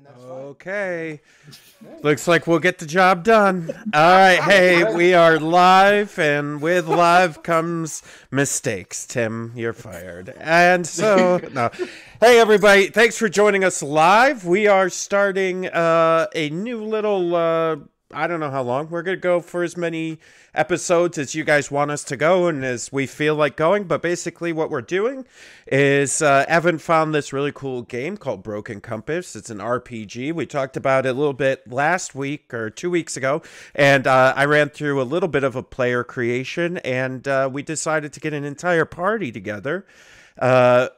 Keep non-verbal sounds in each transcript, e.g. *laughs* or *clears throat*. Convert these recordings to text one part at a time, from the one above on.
and that's fine. Okay. Looks like we'll get the job done. All right. *laughs* Hey, we are live, and with live comes mistakes. Tim, you're fired. And so, *laughs* no. Hey, everybody. Thanks for joining us live. We are starting uh, a new little. Uh, I don't know how long. We're going to go for as many episodes as you guys want us to go and as we feel like going. But basically, what we're doing is uh, Evan found this really cool game called Broken Compass. It's an RPG. We talked about it a little bit last week or two weeks ago. And uh, I ran through a little bit of a player creation and uh, we decided to get an entire party together. Uh,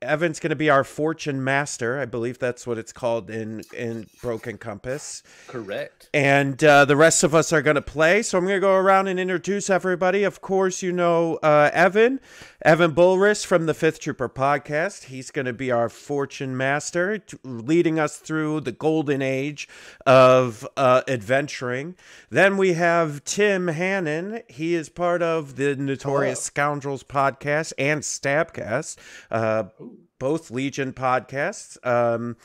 Evan's going to be our fortune master. I believe that's what it's called in in Broken Compass. Correct. And uh, the rest of us are going to play. So I'm going to go around and introduce everybody. Of course, you know uh, Evan, Evan Bulris from the Fifth Trooper podcast. He's going to be our fortune master, t- leading us through the golden age of uh, adventuring. Then we have Tim Hannon. He is part of the Notorious Scoundrels podcast and Stabcast. Uh, both Legion podcasts. Um,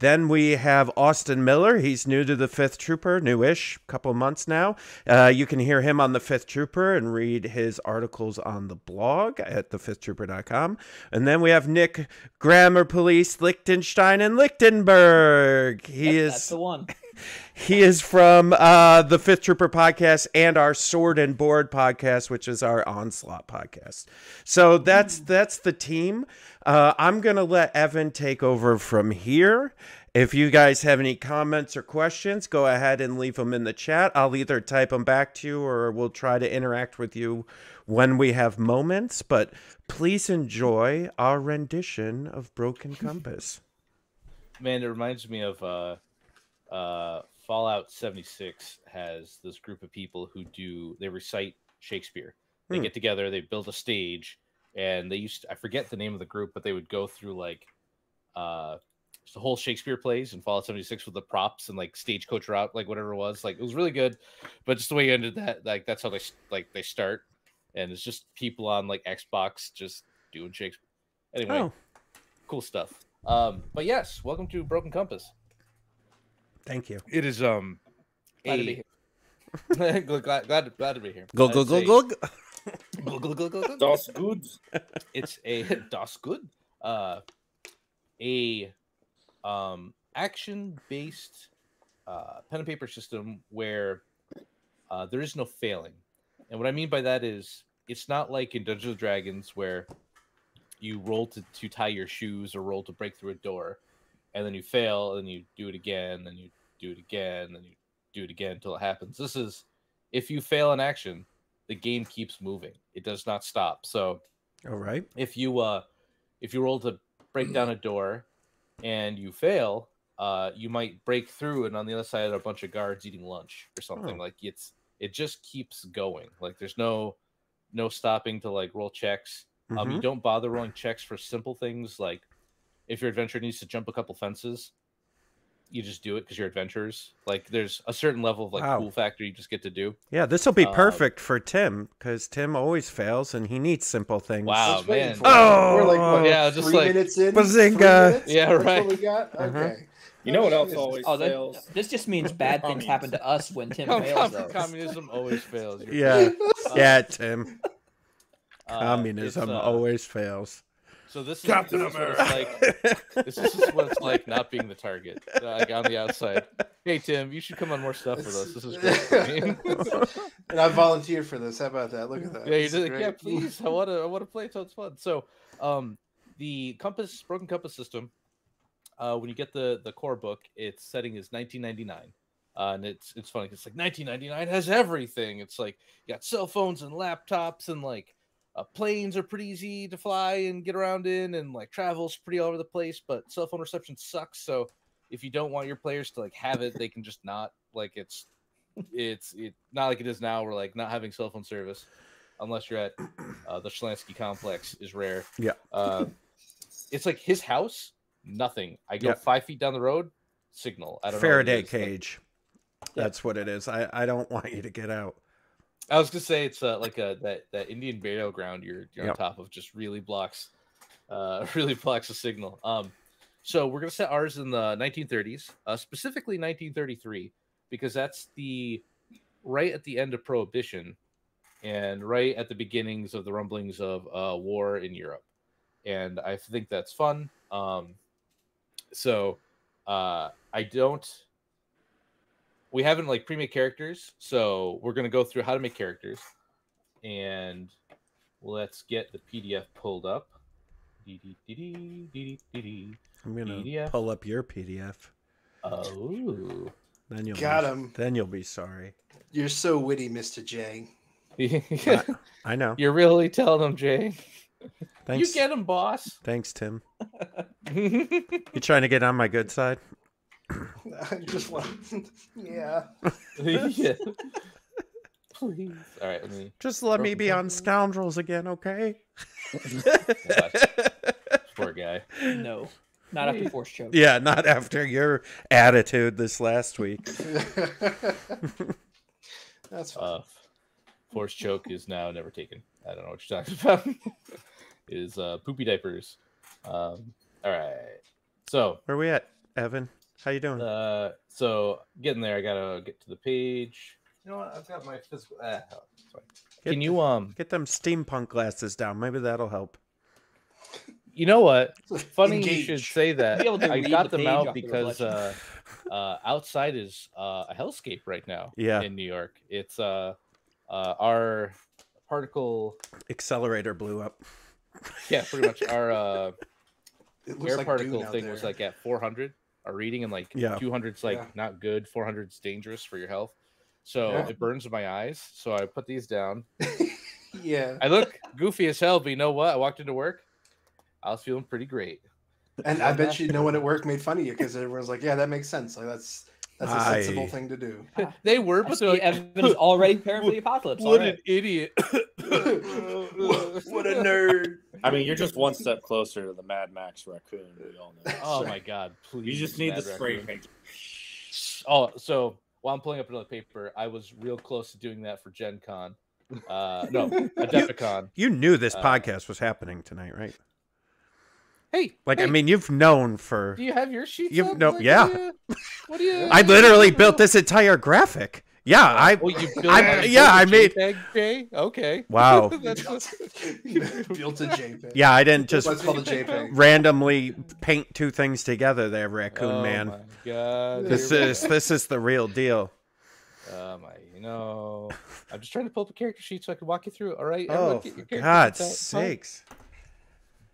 then we have Austin Miller. He's new to the Fifth Trooper, newish, couple months now. Uh, you can hear him on the Fifth Trooper and read his articles on the blog at thefifthtrooper.com. And then we have Nick Grammar Police Lichtenstein and Lichtenberg. He Yep, is That's the one. He is from uh, the Fifth Trooper podcast and our Sword and Board podcast, which is our Onslaught podcast. So that's that's the team. Uh, I'm gonna let Evan take over from here. If you guys have any comments or questions, go ahead and leave them in the chat. I'll either type them back to you or we'll try to interact with you when we have moments. But please enjoy our rendition of Broken *laughs* Compass. Man, it reminds me of uh, uh, Fallout 76 has this group of people who do they recite Shakespeare. They Hmm. get together, they build a stage, and they used I forget the name of the group, but they would go through like uh the whole Shakespeare plays in Fallout 76 with the props and like stagecoach route, like whatever it was. Like it was really good, but just the way you ended that, like that's how they like they start, and it's just people on like Xbox just doing Shakespeare. Anyway, Oh, cool stuff. Um, but yes, welcome to Broken Compass. Thank you. It is um Glad to be here. *laughs* glad, glad, glad, glad to be here. Go go go go. *laughs* go, go, go, go, go. Das good. It's a *laughs* das good. Uh, a um action based uh pen and paper system where uh there is no failing, and what I mean by that is it's not like in Dungeons and Dragons where you roll to, to tie your shoes or roll to break through a door, and then you fail, and you do it again, and you do it again, and you do it again until it happens. This is if you fail an action, the game keeps moving. It does not stop. So All right. if you uh if you roll to break down a door and you fail, uh you might break through and on the other side are a bunch of guards eating lunch or something. Oh. Like it's it just keeps going. Like there's no no stopping to like roll checks. Um you Mhm. don't bother rolling checks for simple things like if your adventurer needs to jump a couple fences, you just do it because you're adventurers. Like there's a certain level of like Wow. cool factor you just get to do. Yeah, this will be Um, perfect for Tim because Tim always fails and he needs simple things. Wow. I was waiting man. Oh, we're like what, yeah, just three like- minutes in. Bazinga. Minutes? Yeah, That's right. What we got. Uh-huh. You know what else always Oh, that, fails? this just means bad *laughs* things happen to us when Tim Com- fails. Though. communism always fails. Yeah, Uh, yeah, Tim. *laughs* uh, Communism it's, uh, always fails. So this is, Captain this is what it's like. This is what it's like not being the target, uh, like on the outside. Hey Tim, you should come on more stuff with us. This is great. For me. *laughs* and I volunteered for this. How about that? Look at that. yeah, you This is. Yeah, please. I want to. I want to play. It it's fun. So, um, the compass, broken compass system. Uh, when you get the the core book, its setting is 1999. Uh, and it's it's funny. 'cause It's like 1999 has everything. It's like you got cell phones and laptops and like uh, planes are pretty easy to fly and get around in, and like travel's pretty all over the place. But cell phone reception sucks. So if you don't want your players to like have it, they can just not. Like it's it's it not like it is now. We're like not having cell phone service, unless you're at uh, the Schlansky complex, is rare. Yeah. Uh, it's like his house, nothing. I go Yeah. five feet down the road, signal. I don't know. Faraday like- cage. That's what it is. I, I don't want you to get out. I was gonna say it's uh, like a that that Indian burial ground you're, you're Yep. on top of just really blocks, uh, *laughs* really blocks the signal. Um, So we're gonna set ours in the 1930s, uh, specifically 1933, because that's the right at the end of Prohibition, and right at the beginnings of the rumblings of uh, war in Europe, and I think that's fun. Um, so uh, I don't. We haven't like pre-made characters, so we're gonna go through how to make characters, and let's get the PDF pulled up. I'm gonna PDF. pull up your PDF. Oh. Then you'll Got be, him. Then you'll be sorry. You're so witty, Mr. J. *laughs* I know. You're really telling them, Jay. Thanks. You get him, boss. Thanks, Tim. *laughs* You trying to get on my good side? I *laughs* just want. yeah. yeah. *laughs* Please. All right. Let me. Just let me be on Compass. Scoundrels again, okay? Poor guy. No, not after force choke. yeah, not after your attitude this last week. *laughs* That's fine. Uh, force choke is now never taken. I don't know what you're talking about. it is uh, poopy diapers. Um, all right. So, Where are we at, Evan? How you doing? uh, so getting there, I gotta get to the page. You know what? I've got my physical. Ah, hell. Get Can you um? Get them steampunk glasses down. Maybe that'll help. You know what? *laughs* Funny you should say that. Be I got the them out off the because uh, uh, outside is uh, a hellscape right now. Yeah. in New York, it's uh, uh, our particle. Accelerator blew up. Yeah, pretty much our uh, air like particle Dune out thing was like at 400 our reading and like Yeah. 200's like Yeah. not good 400's dangerous for your health so Yeah. it burns my eyes so i put these down *laughs* yeah. i look goofy as hell but you know what i walked into work i was feeling pretty great And I bet you no one at work made fun of you because everyone's like, "Yeah, that makes sense. Like that's that's a sensible I- thing to do." *laughs* they were I but see they're like, Evan is *laughs* already preparing for the apocalypse. what all an idiot *laughs* what a nerd! I mean, you're just one step closer to the Mad Max raccoon. We all know. oh my god please You just need the Mad spray Raccoon. paint. oh so while i'm pulling up another paper i was real close to doing that for gen con uh no adepticon You knew this Uh, podcast was happening tonight, right? Hey Like, I mean, you've known for. Do you have your sheets? You've no- Like, yeah. Uh, what do you? What do you I literally built this entire graphic. Yeah, oh, I. Oh, you built I- it yeah, I made- JPEG, Okay. *laughs* Wow. That's *laughs* Built a JPEG. Yeah, I didn't just Let's call the JPEG. randomly paint two things together there, Raccoon oh Man. Oh my god. This is this is the real deal. go. *laughs* Oh my, you know, I'm just trying to pull up a character sheet so I can walk you through. All right. Oh, Everyone for get your character God's sheets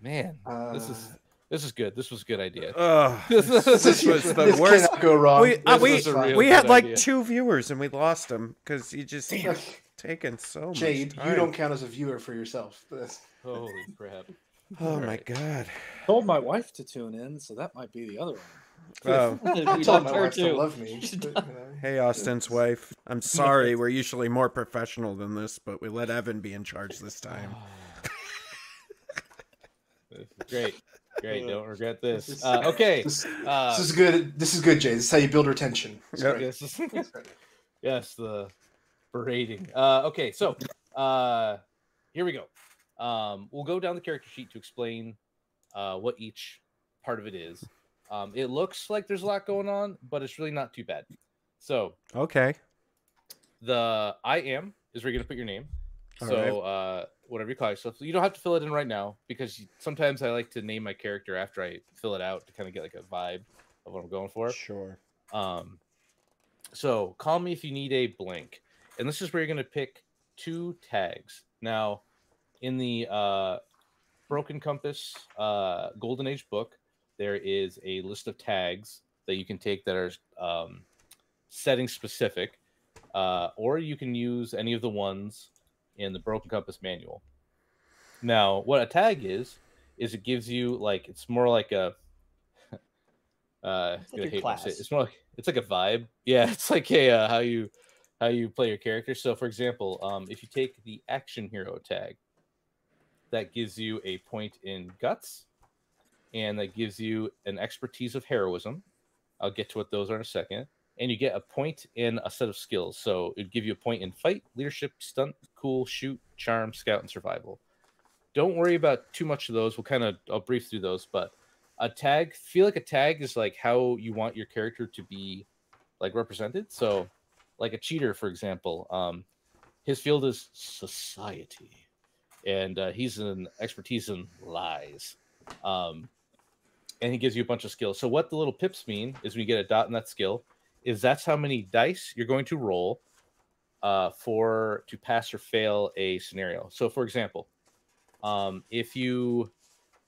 out. Huh? sakes! Man, this is Uh, this is good. This was a good idea. Ugh, *laughs* This this, is- was the this worst. cannot go wrong. We uh, we, we had like idea. two viewers and we lost them because you just Like, taken so much Jade, you don't count as a viewer for yourself. *laughs* Holy crap. *laughs* Oh my Alright. god. Told my wife to tune in, so that might be the other one. Oh, I told my her wife to love me. But, you know. hey Austin's wife. I'm sorry. We're usually more professional than this, but we let Evan be in charge this time. Great. Great. Don't regret this. This Uh, okay. This, Uh, this is good. This is good, Jay. This is how you build retention. It's Yeah. great. yes, *laughs* It's yes, the berating. Uh, okay, so uh, here we go. Um, we'll go down the character sheet to explain uh, what each part of it is. Um, it looks like there's a lot going on, but it's really not too bad. So Okay. the I am is where you're gonna put your name. All so uh, whatever you call yourself, you don't have to fill it in right now because you- sometimes I like to name my character after I fill it out to kind of get like a vibe of what I'm going for. Sure. Um, so call me if you need a blank, and this is where you're going to pick two tags. Now, in the uh, Broken Compass uh, Golden Age book, there is a list of tags that you can take that are um, setting specific, uh, or you can use any of the ones in the Broken Compass manual. Now, what a tag is is it gives you like it's more like a *laughs* uh It's like hate when it. it's more like it's like a vibe. Yeah *laughs* it's like a uh, how you how you play your character. So for example um if you take the action hero tag that gives you a point in guts and that gives you an expertise of heroism. I'll get to what those are in a second and you get a point in a set of skills. So it'd give you a point in fight leadership stunt cool shoot charm scout and survival. Don't worry about too much of those. We'll kind of i'll brief through those but a tag feel like a tag is like how you want your character to be like represented. So like a cheater for example um his field is society and uh, he's an expertise in lies um and he gives you a bunch of skills. So what the little pips mean is when you get a dot in that skill is that's how many dice you're going to roll uh, for to pass or fail a scenario. So for example um if you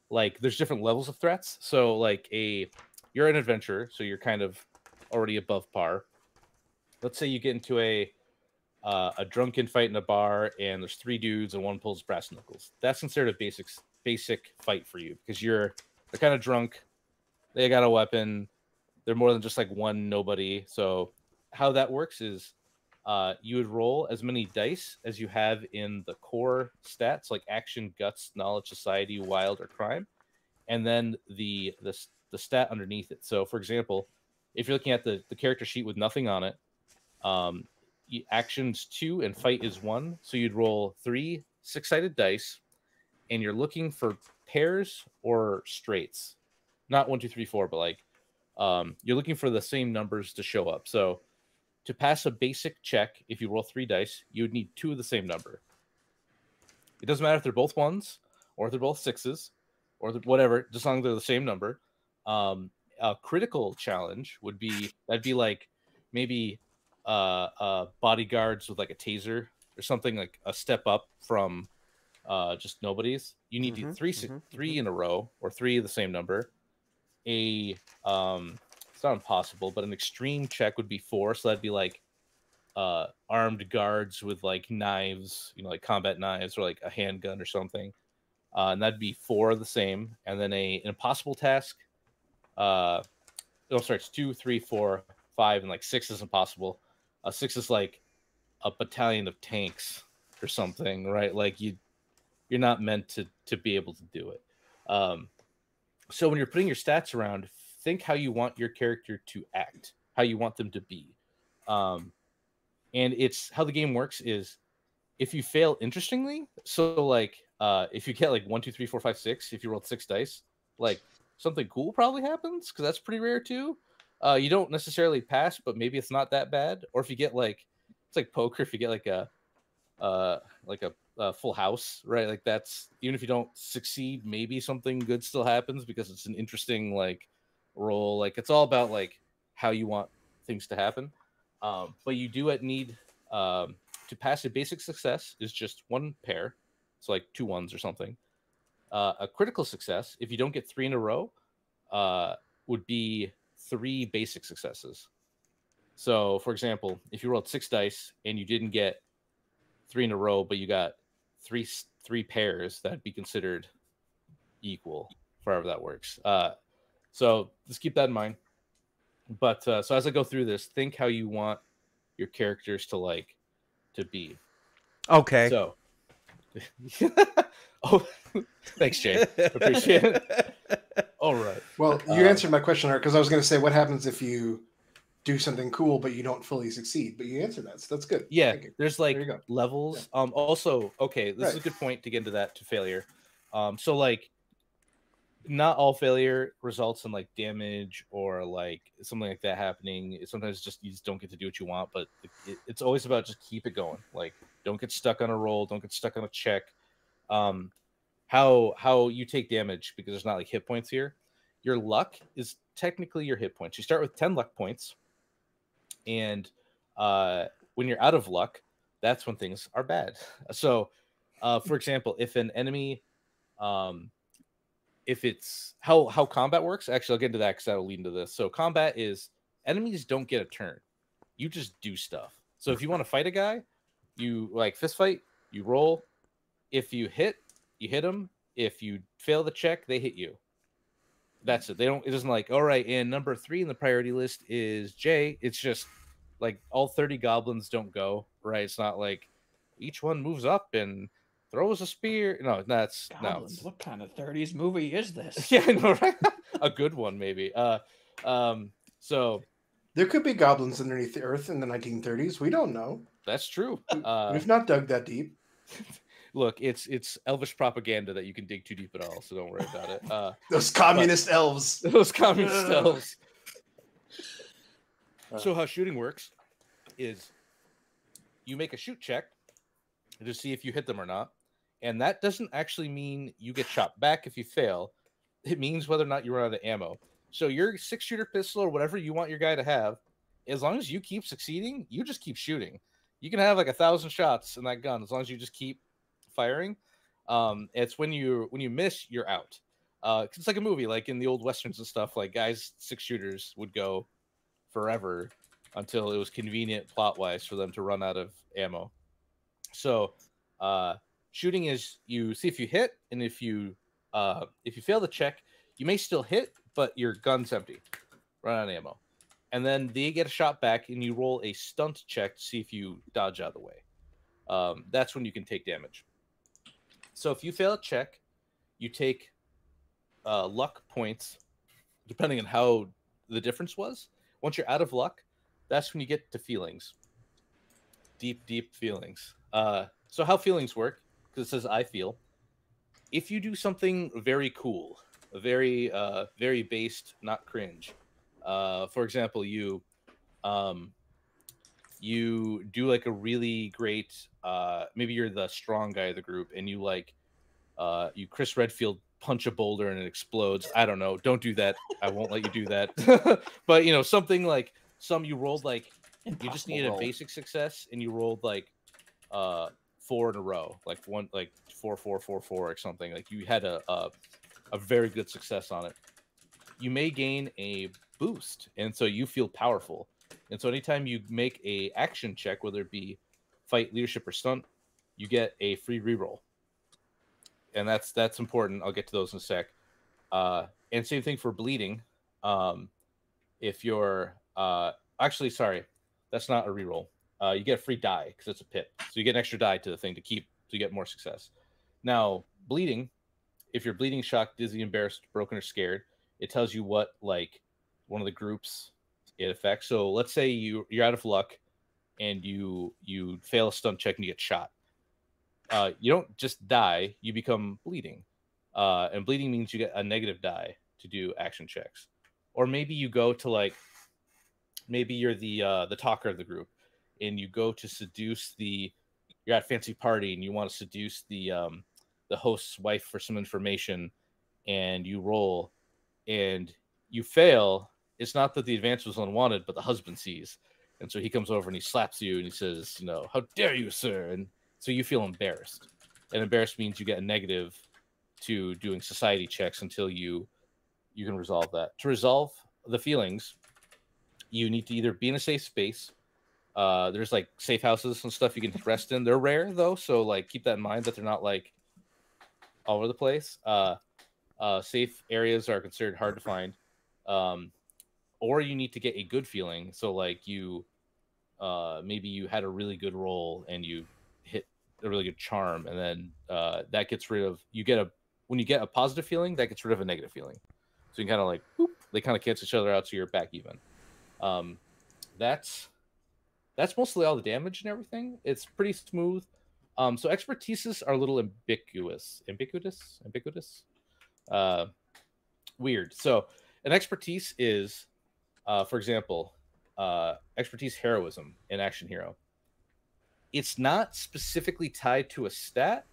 like there's different levels of threats. So like a you're an adventurer so you're kind of already above par. Let's say you get into a uh, a drunken fight in a bar and there's three dudes and one pulls brass knuckles. That's considered a basic basic fight for you because you're they're kind of drunk they got a weapon they're more than just like one nobody. So how that works is uh, you would roll as many dice as you have in the core stats like action guts knowledge society wild or crime and then the the, the stat underneath it. So for example if you're looking at the, the character sheet with nothing on it um, actions two and fight is one. So you'd roll three six-sided dice and you're looking for pairs or straights. Not one two three four but like um, you're looking for the same numbers to show up so to pass a basic check, if you roll three dice, you would need two of the same number. It doesn't matter if they're both ones or if they're both sixes or whatever, just as long as they're the same number. Um, a critical challenge would be that'd be like maybe uh, uh, bodyguards with like a taser or something like a step up from uh, just nobody's. You need mm-hmm, 3 mm-hmm, three mm-hmm. in a row or three of the same number. A um, it's not impossible, but an extreme check would be four. So that'd be like uh, armed guards with like knives, you know, like combat knives or like a handgun or something. Uh, and that'd be four of the same. And then a an impossible task. Uh, oh, sorry, it's two, three, four, five, and like six is impossible. Uh, six is like a battalion of tanks or something, right? Like you, you're not meant to to be able to do it. Um, so when you're putting your stats around, think how you want your character to act, how you want them to be. Um, and it's how the game works is if you fail interestingly, so like uh, if you get like one, two, three, four, five, six, if you rolled six dice, like something cool probably happens because that's pretty rare too. Uh, you don't necessarily pass, but maybe it's not that bad. Or if you get like it's like poker, if you get like a uh like a, a full house, right? Like that's even if you don't succeed, maybe something good still happens because it's an interesting like role. Like it's all about like how you want things to happen. Um, but you do need um, to pass a basic success is just one pair, so like two ones or something. Uh, a critical success, if you don't get three in a row, uh, would be three basic successes. So, for example, if you rolled six dice and you didn't get three in a row, but you got three three pairs, that'd be considered equal, however that works. Uh, so just keep that in mind. But uh, so as I go through this, think how you want your characters to like to be. Okay. So. *laughs* oh, thanks, Jay. Appreciate it. *laughs* All right. Well, you uh, answered my question, because I was going to say, what happens if you do something cool but you don't fully succeed? But you answer that, so that's good. Yeah, there's like there levels. Yeah. Um. Also, okay, this right. is a good point to get into that to failure. Um. So like not all failure results in like damage or like something like that happening. Sometimes just you just don't get to do what you want, but it, it's always about just keep it going. Like don't get stuck on a roll, don't get stuck on a check. Um, how how you take damage because there's not like hit points here. Your luck is technically your hit points. You start with ten luck points, and uh, when you're out of luck, that's when things are bad. *laughs* So, uh, for example, if an enemy um, if it's how how combat works. Actually, I'll get into that because that'll lead into this. So combat is enemies don't get a turn. You just do stuff. So if you want to fight a guy, you like fist fight, you roll. If you hit, you hit them. If you fail the check, they hit you. That's it. They don't. It doesn't like all right. And number three in the priority list is Jay. It's just like all thirty goblins don't go right. It's not like each one moves up and throws a spear. No, that's Goblins, no. What kind of 30s movie is this? *laughs* yeah, no, right? *laughs* a good one maybe. Uh, um, so there could be goblins underneath the earth in the 1930s. We don't know. That's true. Uh, We've not dug that deep. *laughs* Look, it's it's Elvish propaganda that you can dig too deep at all, so don't worry about it. Uh, *laughs* *laughs* Those communist elves. those communist elves. So how shooting works is you make a shoot check to see if you hit them or not, and that doesn't actually mean you get shot back if you fail. It means whether or not you run out of ammo. So your six shooter pistol or whatever you want your guy to have, as long as you keep succeeding, you just keep shooting. You can have like a thousand shots in that gun as long as you just keep firing. Um, it's when you when you miss, you're out. Uh, it's like a movie, like in the old westerns and stuff. Like guys, six shooters would go forever until it was convenient plot wise for them to run out of ammo. So, uh, shooting is you see if you hit, and if you uh, if you fail the check, you may still hit, but your gun's empty, run out of ammo, and then they get a shot back, and you roll a stunt check to see if you dodge out of the way. Um, that's when you can take damage. So if you fail a check, you take uh, luck points, depending on how the difference was. Once you're out of luck, that's when you get to feelings. Deep, deep feelings. Uh, so how feelings work? Because it says I feel. If you do something very cool, very, uh, very based, not cringe. Uh, for example, you, um, you do like a really great. Uh, maybe you're the strong guy of the group, and you like, uh, you Chris Redfield punch a boulder and it explodes. I don't know. Don't do that. I won't let you do that. *laughs* but you know, something like some you rolled like you just Impossible needed a basic success and you rolled like uh four in a row, like one like four four four four or something. Like you had a a, a very good success on it. You may gain a boost, and so you feel powerful. And so anytime you make a action check, whether it be fight, leadership, or stunt, you get a free reroll. And that's that's important. I'll get to those in a sec. Uh, and same thing for bleeding. Um, if you're uh, actually sorry, that's not a reroll. Uh, you get a free die because it's a pit, so you get an extra die to the thing to keep to get more success. Now, bleeding, if you're bleeding, shocked, dizzy, embarrassed, broken, or scared, it tells you what like one of the groups it affects. So let's say you you're out of luck and you you fail a stunt check and you get shot. Uh, you don't just die; you become bleeding, uh, and bleeding means you get a negative die to do action checks. Or maybe you go to like, maybe you're the uh, the talker of the group, and you go to seduce the. You're at fancy party and you want to seduce the um, the host's wife for some information, and you roll, and you fail. It's not that the advance was unwanted, but the husband sees, and so he comes over and he slaps you and he says, you know, how dare you, sir? And so you feel embarrassed, and embarrassed means you get a negative to doing society checks until you you can resolve that. To resolve the feelings, you need to either be in a safe space. Uh, there's like safe houses and stuff you can rest in. They're rare though, so like keep that in mind that they're not like all over the place. Uh, uh, safe areas are considered hard to find. Um, or you need to get a good feeling. So like you, uh, maybe you had a really good roll and you a really good charm, and then uh, that gets rid of you get a when you get a positive feeling that gets rid of a negative feeling. So you kind of like boop, they kind of cancel each other out, so you're back even. Um, that's that's mostly all the damage and everything. It's pretty smooth. Um, so expertises are a little ambiguous, ambiguous, ambiguous, uh, weird. So an expertise is, uh, for example, uh, expertise heroism in Action Hero. It's not specifically tied to a stat.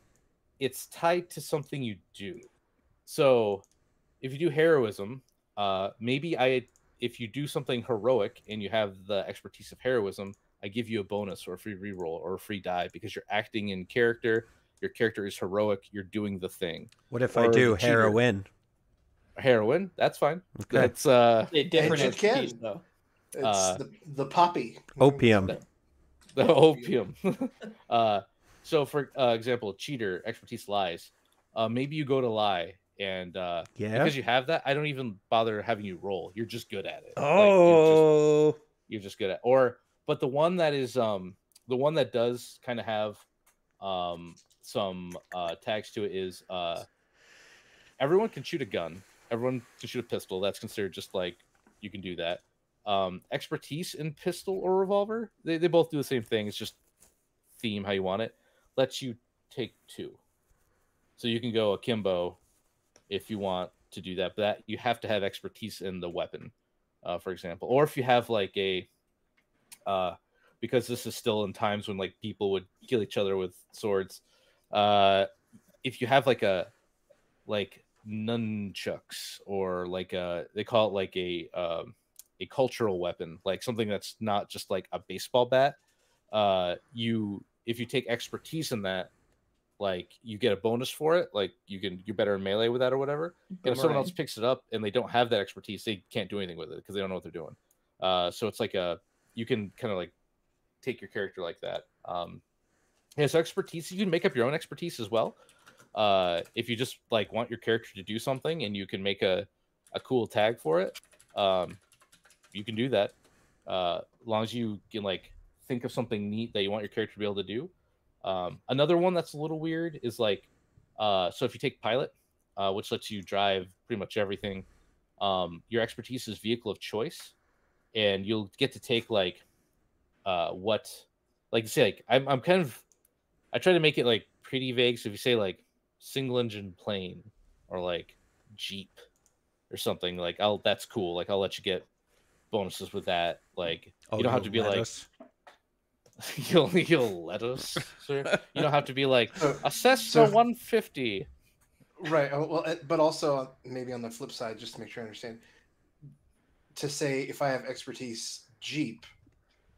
It's tied to something you do. So if you do heroism, uh, maybe I if you do something heroic and you have the expertise of heroism, I give you a bonus or a free reroll or a free die because you're acting in character. Your character is heroic. You're doing the thing. What if I do heroin? Heroin, that's fine. Okay. That's uh A different And you expertise, can. though. It's Uh, the, the poppy. Opium. *laughs* the opium. *laughs* uh, so for uh, example, cheater expertise lies. Uh, maybe you go to lie, and uh, Yeah. because you have that, I don't even bother having you roll. You're just good at it. Like, you're, just, Oh. you're just good at. Or, but the one that is um the one that does kind of have um some uh tags to it is uh everyone can shoot a gun. Everyone can shoot a pistol. That's considered just like you can do that. Um, expertise in pistol or revolver, they, they both do the same thing. It's just theme how you want it. Lets you take two. So you can go akimbo if you want to do that, but that you have to have expertise in the weapon, uh, for example, or if you have like a, uh, because this is still in times when like people would kill each other with swords. Uh, if you have like a, like nunchucks or like a, they call it like a, um, a cultural weapon, like something that's not just like a baseball bat. Uh, you if you take expertise in that, like you get a bonus for it. Like you can you're better in melee with that or whatever. And if someone else picks it up and they don't have that expertise, they can't do anything with it because they don't know what they're doing. Uh, so it's like a you can kind of like take your character like that. Um, yeah, so expertise you can make up your own expertise as well. Uh, if you just like want your character to do something and you can make a a cool tag for it, um, you can do that. Uh, as long as you can like think of something neat that you want your character to be able to do. Um, another one that's a little weird is like, uh, so if you take pilot, uh, which lets you drive pretty much everything, um, your expertise is vehicle of choice, and you'll get to take like, uh, what, like say like I'm I'm kind of, I try to make it like pretty vague. So if you say like single engine plane or like Jeep or something, like I'll that's cool. Like I'll let you get bonuses with that. Like Oh, you don't have to be let like us? *laughs* you'll you'll let us, sir. You don't have to be like So- a Cessna so- 150. Right. uh, Well, uh, but also maybe on the flip side, just to make sure I understand, to say if I have expertise Jeep,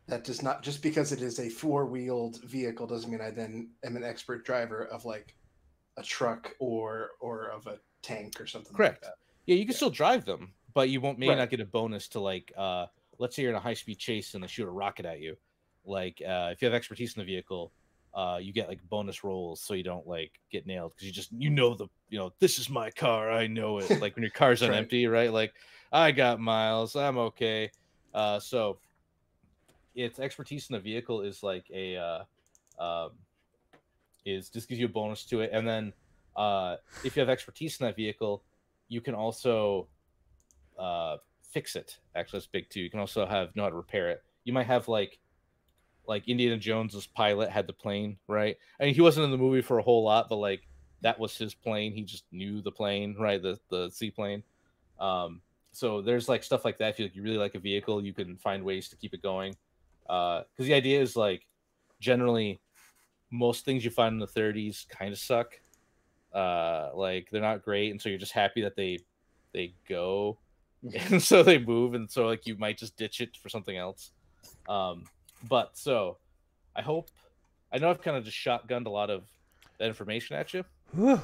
that does not just because it is a four-wheeled vehicle doesn't mean I then am an expert driver of like a truck or or of a tank or something. Correct. Like Yeah, you can still drive them, but you won't may Right. not get a bonus to like uh let's say you're in a high speed chase and they shoot a rocket at you. Like uh if you have expertise in the vehicle, uh you get like bonus rolls so you don't like get nailed because you just you know the you know this is my car, I know it. like when your car's on *laughs* Right. empty, right? Like I got miles, I'm okay. Uh so it's expertise in the vehicle is like a uh um is just gives you a bonus to it and then uh if you have expertise in that vehicle you can also uh fix it. Actually that's big too. You can also have know how to repair it. You might have like like indiana jones's pilot had the plane right? I mean he wasn't in the movie for a whole lot but like that was his plane. He just knew the plane right? The the seaplane. Um so there's like stuff like that. If you, like, you really like a vehicle you can find ways to keep it going. Uh because the idea is like generally most things you find in the 30s kind of suck. Uh like they're not great and so you're just happy that they they go *laughs* and so they move and so like you might just ditch it for something else um but so i hope i know i've kind of just shotgunned a lot of that information at you Whew.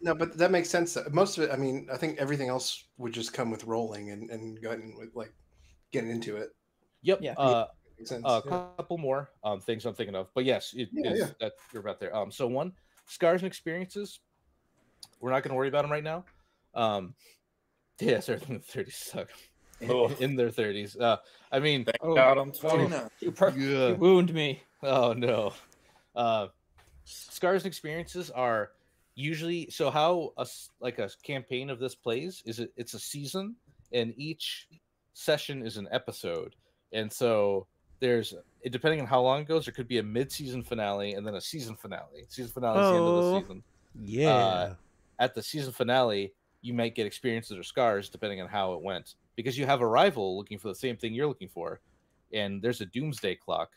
No, but that makes sense. Most of it, I mean, I think everything else would just come with rolling and and going with like getting into it. yep Yeah. uh Makes sense. a yeah. couple more um things i'm thinking of but yes it is Yeah, yeah. that you're about there um so one scars and experiences we're not going to worry about them right now um yes everything in the 30s suck *laughs* Oh. in their 30s uh i mean Thank Oh, God I'm oh, 20. no. You, per- Yeah. you wound me. Oh no. Uh scars and experiences are usually so how a s- like a campaign of this plays is it it's a season and each session is an episode. And so there's depending on how long it goes, there could be a mid-season finale and then a season finale. Season finale is the end of Oh. the season. Yeah. At the season finale, you might get experiences or scars depending on how it went because you have a rival looking for the same thing you're looking for. And there's a doomsday clock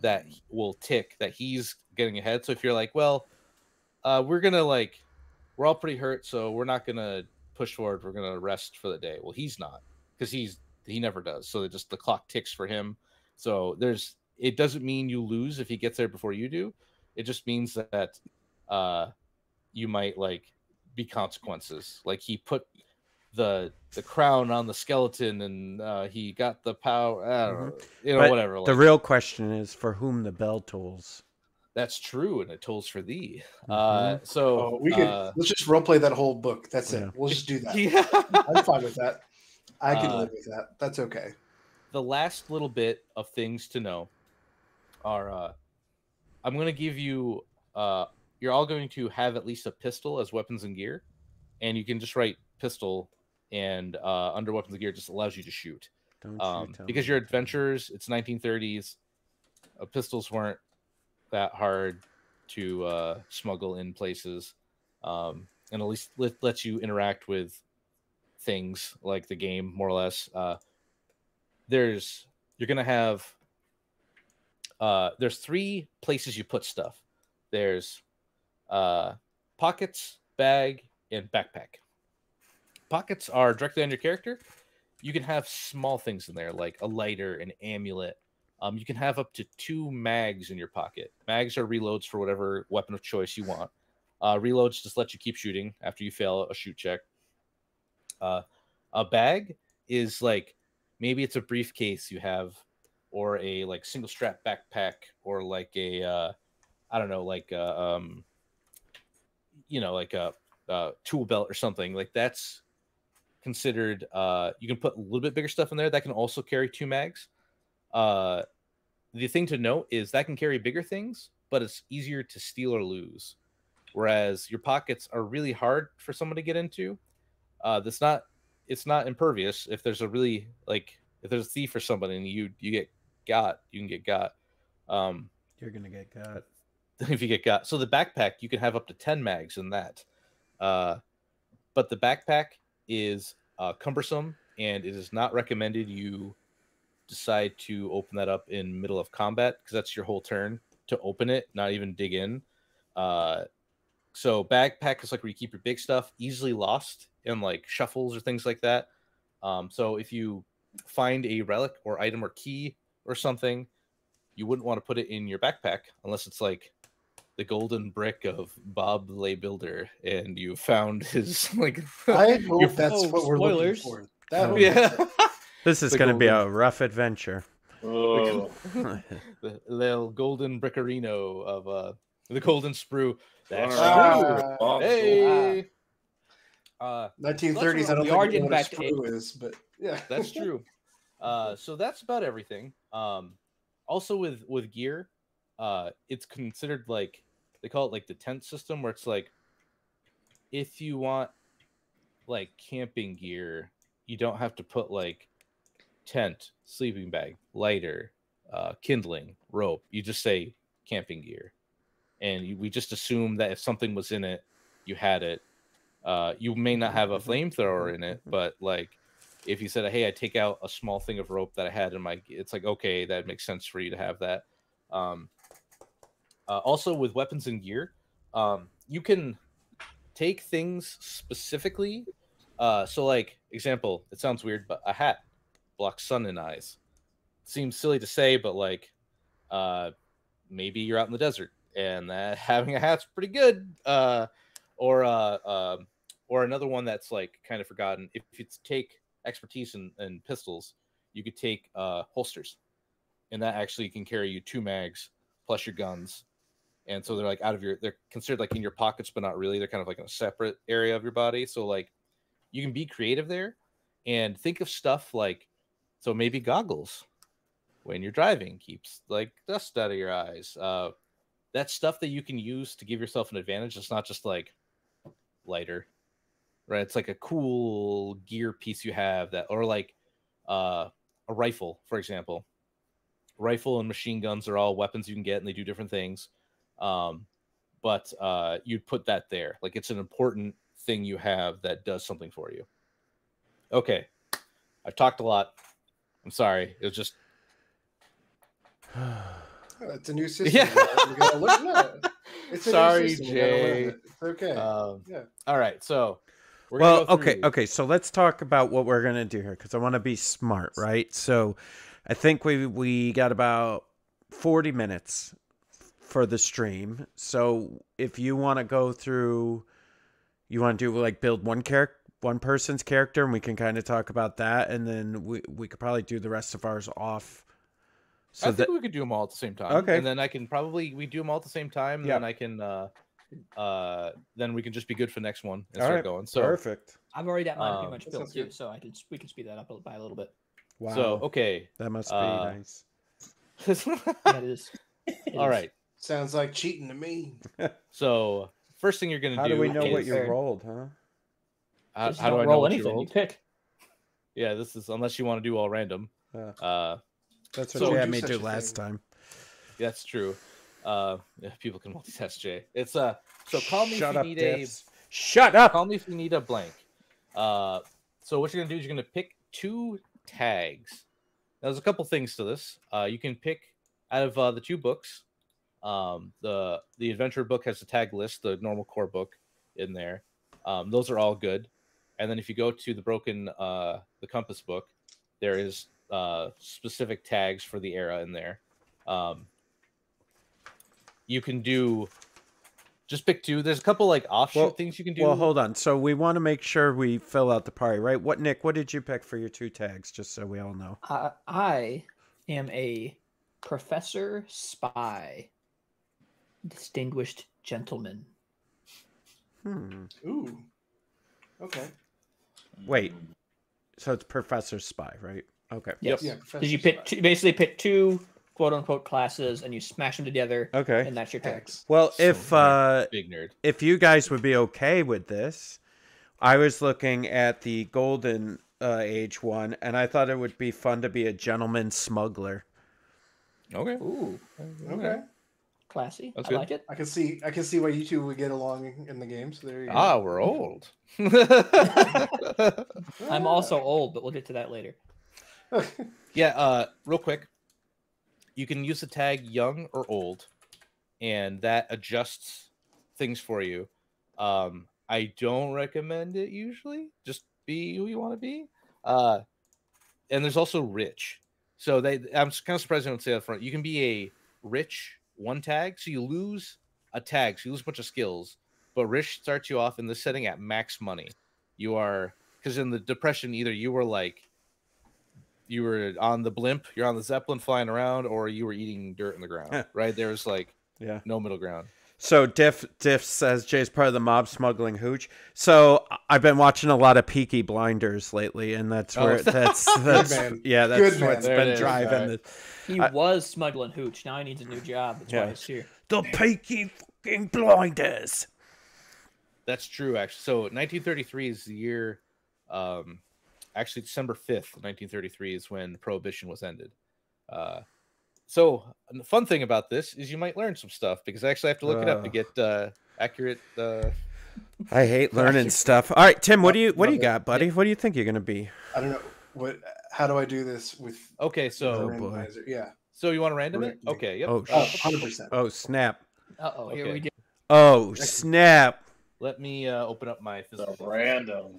that will tick that he's getting ahead. So if you're like, well, uh, we're gonna like, we're all pretty hurt, so we're not gonna push forward. We're gonna rest for the day. Well, he's not because he's he never does. So just the clock ticks for him. So there's it doesn't mean you lose if he gets there before you do. It just means that uh, you might like be consequences. Like he put the the crown on the skeleton and uh, he got the power. I don't know, you know, But whatever. The real question is for whom the bell tolls. That's true, and it tolls for thee. Mhm. Uh, so Oh, we could uh, let's just role play that whole book. That's Yeah. it. We'll just do that. *laughs* yeah. I'm fine with that. I can Uh, live with that. That's okay. the last little bit of things to know are uh, I'm going to give you. You're all going to have at least a pistol as weapons and gear, and you can just write pistol, and uh, under weapons and gear just allows you to shoot. Don't you Um, tell because you're adventurers, it's 1930s. Uh, pistols weren't that hard to uh, smuggle in places, um, and at least let, lets you interact with things like the game more or less. Uh, there's you're gonna have uh, there's three places you put stuff. There's uh, pockets, bag, and backpack. Pockets are directly on your character. You can have small things in there like a lighter, an amulet. Um, you can have up to two mags in your pocket. Mags are reloads for whatever weapon of choice you want. Uh, reloads just let you keep shooting after you fail a shoot check. Uh, a bag is like maybe it's a briefcase you have, or a like single strap backpack, or like a uh, I don't know, like a, um, you know, like a, a tool belt or something. Like that's considered. Uh, you can put a little bit bigger stuff in there that can also carry two mags. Uh, the thing to note is that can carry bigger things, but it's easier to steal or lose. Whereas your pockets are really hard for someone to get into. Uh, that's not it's not impervious. If there's a really like if there's a thief or somebody and you you get got, you can get got. Um, You're gonna get got. *laughs* if you get got. So the backpack you can have up to ten mags in that. Uh, but the backpack is uh, cumbersome and it is not recommended you decide to open that up in middle of combat because that's your whole turn to open it, not even dig in. Uh, so backpack is like where you keep your big stuff, easily lost in like shuffles or things like that. Um, so if you find a relic or item or key or something, you wouldn't want to put it in your backpack unless it's like the golden brick of Bob the Lay Builder, and you found his *laughs* like I hope Your- that's oh, what we're spoilers. looking for. That Oh, yeah. *laughs* This is gonna be a rough adventure. Oh, *laughs* the little golden brickerino of uh the golden sprue. That's Wow. true. Ah, Oh, Hey. Uh 1930s. I don't We think are we getting know what a back to screw is, but yeah, that's true. Uh so that's about everything. Um also with with gear, uh it's considered like they call it like the tent system where it's like if you want like camping gear, you don't have to put like tent, sleeping bag, lighter, uh, kindling, rope. You just say camping gear, and you, we just assume that if something was in it, you had it. Uh, you may not have a flamethrower in it, but like if you said, "Hey, I take out a small thing of rope that I had in my," it's like okay, that makes sense for you to have that. Um, uh, also, with weapons and gear, um, you can take things specifically. Uh, so, like example, it sounds weird, but a hat blocks sun and eyes. Seems silly to say, but like, uh, maybe you're out in the desert and that *laughs* having a hat's pretty good. Uh, or uh, um or another one that's like kind of forgotten. If you take expertise in, in pistols, you could take uh, holsters, and that actually can carry you two mags plus your guns. And so they're like out of your, they're considered like in your pockets, but not really. They're kind of like in a separate area of your body. So like, you can be creative there, and think of stuff like, so maybe goggles when you're driving keeps like dust out of your eyes. Uh, that's stuff that you can use to give yourself an advantage. It's not just like lighter, right? It's like a cool gear piece you have that, or like uh, a rifle, for example. Rifle and machine guns are all weapons you can get, and they do different things. Um, but uh, you'd put that there, like it's an important thing you have that does something for you. Okay, I've talked a lot. I'm sorry. It was just Oh, *sighs* it's a new *laughs* system. Yeah. You gotta- you gotta look- no, *laughs* it's a new Sorry, system, you gotta learn Jay. it. It's okay. um, yeah. all right. So we're well go okay through- okay so let's talk about what we're gonna do here because i want to be smart right so i think we we got about 40 minutes for the stream so if you want to go through you want to do like build one character one person's character and we can kind of talk about that and then we we could probably do the rest of ours off so I that think we could do them all at the same time. Okay. And then I can probably we do them all at the same time. And Yeah. then I can uh uh then we can just be good for next one and All start right, going. So perfect I've already got mine Um, pretty much that built too, so I can we can speed that up by a little bit. wow so okay. that must be uh, nice *laughs* Yeah, it is. It all is. right. Sounds like cheating to me. *laughs* So first thing you're gonna how do do we know what you Fair. rolled huh how, how do don't I know roll what you anything? You pick. Yeah, this is unless you want to do all random. Uh, Uh that's what So you do had me do last thing. time that's true. Uh, yeah, people can multitask. Jay. It's uh. So call me Shut if you up, need Diffs. Shut up. Call me if you need a blank. Uh, so what you're gonna do is you're gonna pick two tags. Now, there's a couple things to this. Uh, you can pick out of uh, the two books. Um, the the adventure book has the tag list, the normal core book in there. Um, those are all good. And then if you go to the broken uh, the compass book, there is uh, specific tags for the era in there. Um, you can do just pick two. There's a couple like offshoot Well- things you can do. Well, hold on. So we want to make sure we fill out the party, right? What Nick? What did you pick for your two tags? Just so we all know. I, I am a professor spy, distinguished gentleman. Hmm. Ooh. Okay. Wait. So it's Professor Spy, right? Okay. Yes. Yeah. Because you Professor pick Spy. two, basically pick two quote unquote classes and you smash them together, Okay. and that's your text. Well, So if uh, big nerd. if you guys would be okay with this, I was looking at the Golden uh, Age one, and I thought it would be fun to be a gentleman smuggler. Okay. Ooh, Okay. Classy. That's I good. like it. I can see. I can see why you two would get along in the game. So there you go. Ah, we're old. *laughs* *laughs* I'm also old, but we'll get to that later. *laughs* yeah. Uh, real quick, you can use the tag young or old, and that adjusts things for you. Um, I don't recommend it usually. Just be who you want to be. Uh, and there's also rich. So they, I'm kind of surprised they don't say that front. You can be a rich one tag, so you lose a tag, so you lose a bunch of skills. But rich starts you off in the setting at max money. You are because in the depression, either you were like you were on the blimp, you're on the zeppelin flying around, or you were eating dirt in the ground. right? There's like Yeah. no middle ground. So Diff Diff says Jay's part of the mob smuggling hooch. So I've been watching a lot of Peaky Blinders lately, and that's Oh. where *laughs* that's that's man. yeah that's Good man. what's There been it is. driving Alright. the He I- was smuggling hooch. Now he needs a new job. That's Yeah. why he's here. the Peaky fucking Blinders. That's true, actually. So 1933 is the year. Um, actually, December 5th, 1933 is when Prohibition was ended. Uh, so the fun thing about this is you might learn some stuff because I actually have to look it up to Uh. get uh, accurate. Uh, I hate *laughs* learning stuff. All right, Tim, what do you what do you got, buddy? What do you think you're gonna be? I don't know what. How do I do this with okay, so Oh, boy. randomizer? Yeah. so you want to random it? Okay, yep. Oh, Oh, 100%. oh snap! Uh oh, here Okay. we go. Oh snap! Let me uh, open up my physical. The random.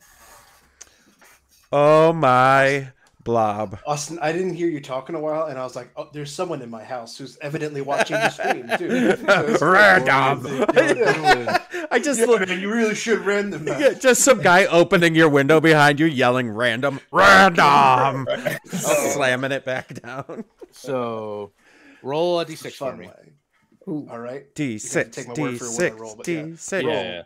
Oh my blob! Austin, I didn't hear you talk in a while, and I was like, "Oh, there's someone in my house who's evidently watching the stream *laughs* too." So Random. I just Yeah, look. man, you really should random that. Yeah, just some guy opening your window behind you, yelling "random, random," *laughs* *laughs* slamming it back down. So roll a d6 for me. way. Ooh. All right. d6, D word for it when I six, roll. D six. Roll. Yeah.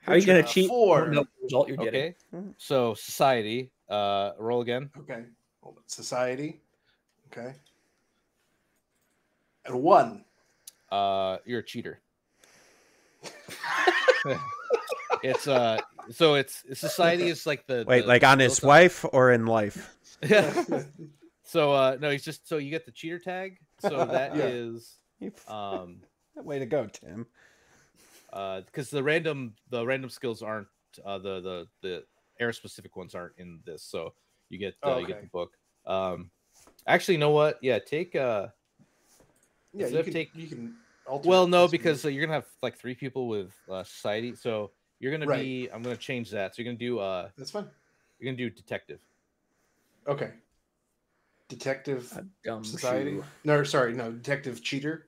How are you gonna Uh, cheat? four. No result you're getting. So society. Uh, roll again. Okay. Hold on. Society. Okay. And one. Uh, you're a cheater. *laughs* it's uh, so it's society is like the Wait, the- like on his those- wife or in life? Yeah. *laughs* so uh, no, he's just so you get the cheater tag. So *laughs* that Yeah. is um Way to go, Tim. uh because the random the random skills aren't uh the the the era specific ones aren't in this so you get uh, Oh, you get the book um actually you know what yeah take uh Yeah, you can, take- you can well no because uh, you're gonna have like three people with uh, society so you're gonna Right. be i'm gonna change that so you're gonna do uh that's fine. you're gonna do detective Okay. Detective Society. shoe. No, sorry, no, Detective Cheater.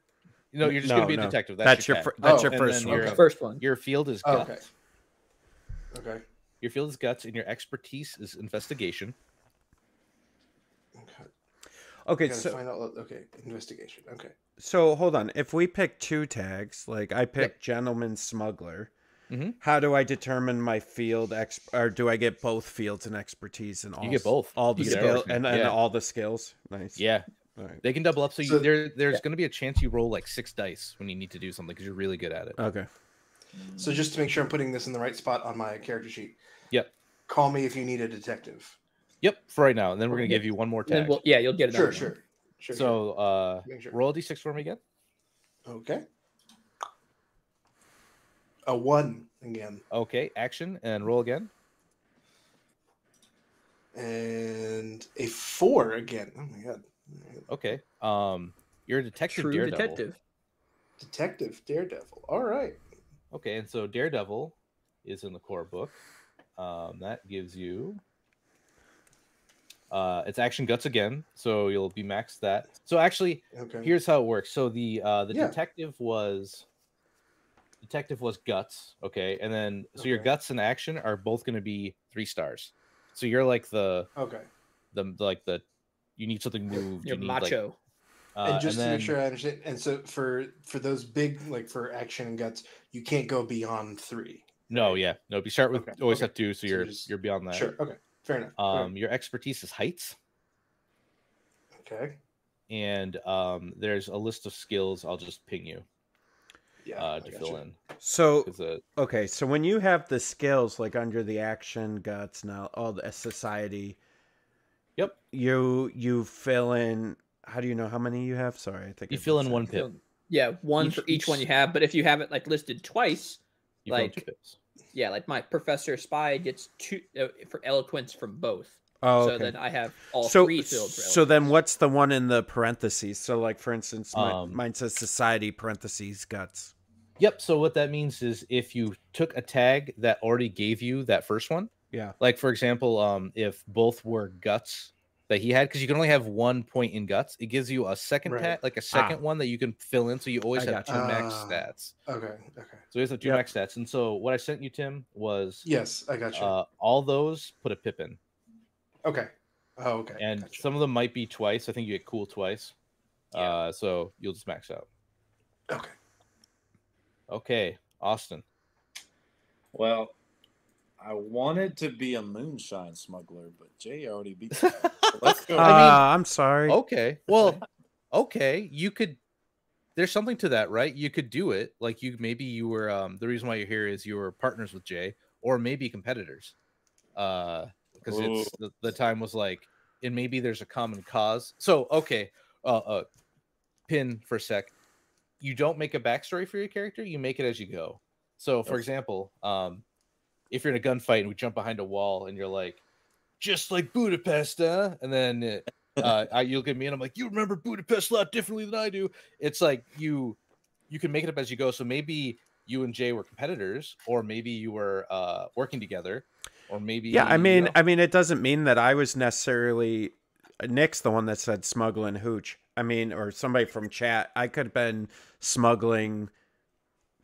no you're just No, gonna be a detective That's, that's, your tag. fir- that's Oh, your first then one. you're- first one. your field is Oh, okay. Okay. Your field is guts and your expertise is investigation Okay. Okay, so find out. Okay, investigation. Okay. so hold on. If we pick two tags, like I pick gentleman smuggler, Mhm. how do I determine my field ex or do I get both fields and expertise and all? You get both. all the You get skill and, and Yeah. all the skills. Nice. yeah All right. They can double up, so, you, So- there there's going to be a chance you roll like six dice when you need to do something because you're really good at it. Okay. So just to make sure I'm putting this in the right spot on my character sheet. Yep. Call me if you need a detective. Yep, for right now, and then we're going to Yeah. give you one more And then tag. we'll, yeah, you'll get it. Sure, sure. Sure. so uh, Make sure. roll a d6 for me again. Okay. A one again, Okay, action and roll again. and a four again. Oh my god! Okay. Um, you're a detective True daredevil. detective. Detective Daredevil. All right. Okay, and so Daredevil is in the core book. Um, that gives you uh, it's action guts again, so you'll be maxed that. So actually, Okay. here's how it works. So the uh, the Yeah. detective was detective was guts, okay, and then so your guts and action are both going to be three stars. So you're like the Okay. the like the you need something moved. You're you need, like, macho. uh, and just to then, make sure I understand, and so for for those big like for action and guts, you can't go beyond three. No, yeah, no. You start with Okay, always okay. have two, so So you're just- you're beyond that. Sure. Okay. Fair enough. Okay. Um, your expertise is heights. okay. and um, there's a list of skills. I'll just ping you Yeah. uh, to gotcha. fill in. So 'cause, uh, okay, so when you have the skills like under the action guts now all the society, Yep. you you fill in. How do you know how many you have? Sorry, I think you I fill in one that. pip. Yeah, one Each- for each one you have. But if you have it like listed twice, You fill two like- pips. Yeah, like my Professor Spy gets two uh, for eloquence from both. Oh, So then I have all so three filled. So then what's the one in the parentheses? So like for instance, my, Um, mine says society parentheses guts. Yep. So what that means is if you took a tag that already gave you that first one, Yeah. like for example, um, if both were guts that he had, because you can only have one point in guts, it gives you a second Right. tag, like a second one that you can fill in. So you always I have two gotcha. max Ah. stats. Okay. Okay. So you always have two Yep. max stats. And so what I sent you, Tim, was Yes, I got you. uh, all those put a pip in. okay. Oh, okay. and gotcha. some of them might be twice. I think you get cool twice. Yeah. Uh, so you'll just max out. Okay. Okay, Austin. Well, I wanted to be a moonshine smuggler, but Jay already beat me. Let's go. Uh, *laughs* I mean- I'm sorry. okay, well, okay, you could. There's something to that, right? You could do it. Like you, maybe you were. Um, the reason why you're here is you were partners with Jay, or maybe competitors. Uh, because it's the, the time was like, and maybe there's a common cause. So okay, uh, uh, pin for a sec. You don't make a backstory for your character. You make it as you go. So, for Okay. example, um, if you're in a gunfight and we jump behind a wall and you're like, just like Budapest, huh? And then uh, uh, I, you look at me and I'm like, you remember Budapest a lot differently than I do. It's like you you can make it up as you go. So maybe you and Jay were competitors, or maybe you were uh, working together, or maybe Yeah, I you mean, know- I mean, it doesn't mean that I was necessarily Nick's the one that said smuggling hooch. I mean, or somebody from chat. I could have been smuggling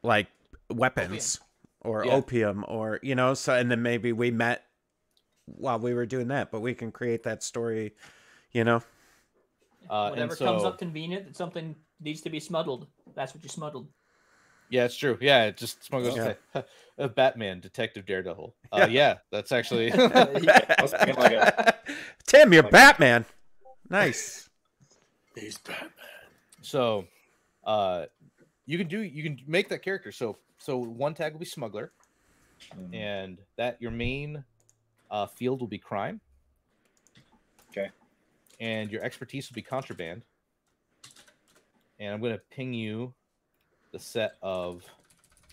like weapons or Yeah. opium, or you know. So, and then maybe we met while we were doing that. But we can create that story, you know. Uh, and Whatever comes up convenient that something needs to be smuggled. That's what you smuggled. Yeah, it's true. Yeah, it just smugglers Yeah. *laughs* say, "Uh, Batman, Detective Daredevil. Uh, yeah, that's actually *laughs* *laughs* was a- Tim, you're Batman. Nice. He's Batman. so. Uh, you can do you can make that character. So so one tag will be smuggler, Mm, and that your main uh, field will be crime. Okay. And your expertise will be contraband. And I'm going to ping you the set of.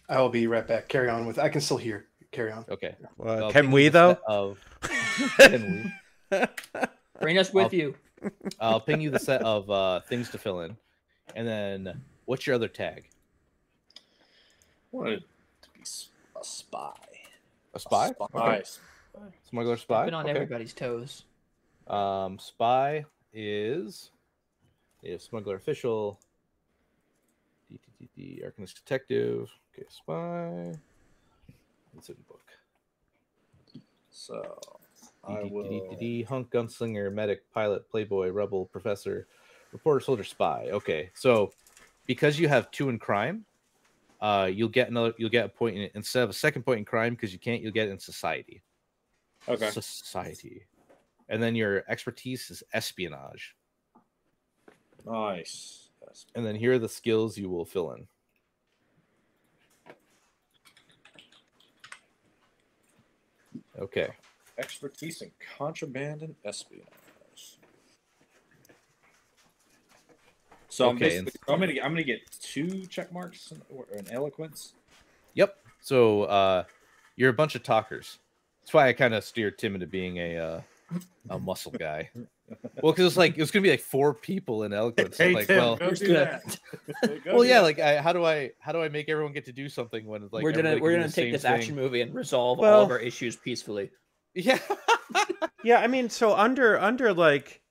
I will be right back. Carry on with. I can still hear. Carry on. Okay. Well, I'll can we though? Of, *laughs* can we? Bring us with I'll- you. I'll ping you the set of uh, things to fill in, and then what's your other tag? Wanted to be a spy. A spy? Spy. Smuggler spy. Been on Okay. everybody's toes. Um, spy is is smuggler official. DTTD, Arcanist detective. Okay, spy. It's in the book. So I will. DTTD, hunk, gunslinger, medic, pilot, playboy, rebel, professor, reporter, soldier, spy. Okay, so because you have two in crime, uh, you'll get another. You'll get a point in instead of a second point in crime because you can't. You'll get in society. Okay. Society, and then your expertise is espionage. Nice. And then here are the skills you will fill in. Okay. Expertise in contraband and espionage. So I'm Okay, basically, I'm gonna I'm gonna get two check marks in- or an eloquence. Yep. So uh, you're a bunch of talkers. That's why I kind of steered Tim into being a uh, a muscle guy. *laughs* Well, because it's like it's gonna be like four people in eloquence. I'm like, well, go do that. *laughs* Well, yeah. Like, I, how do I how do I make everyone get to do something when like we're gonna we're gonna take this thing? action movie and resolve all of our issues peacefully. Yeah. *laughs* Yeah, I mean, so under under like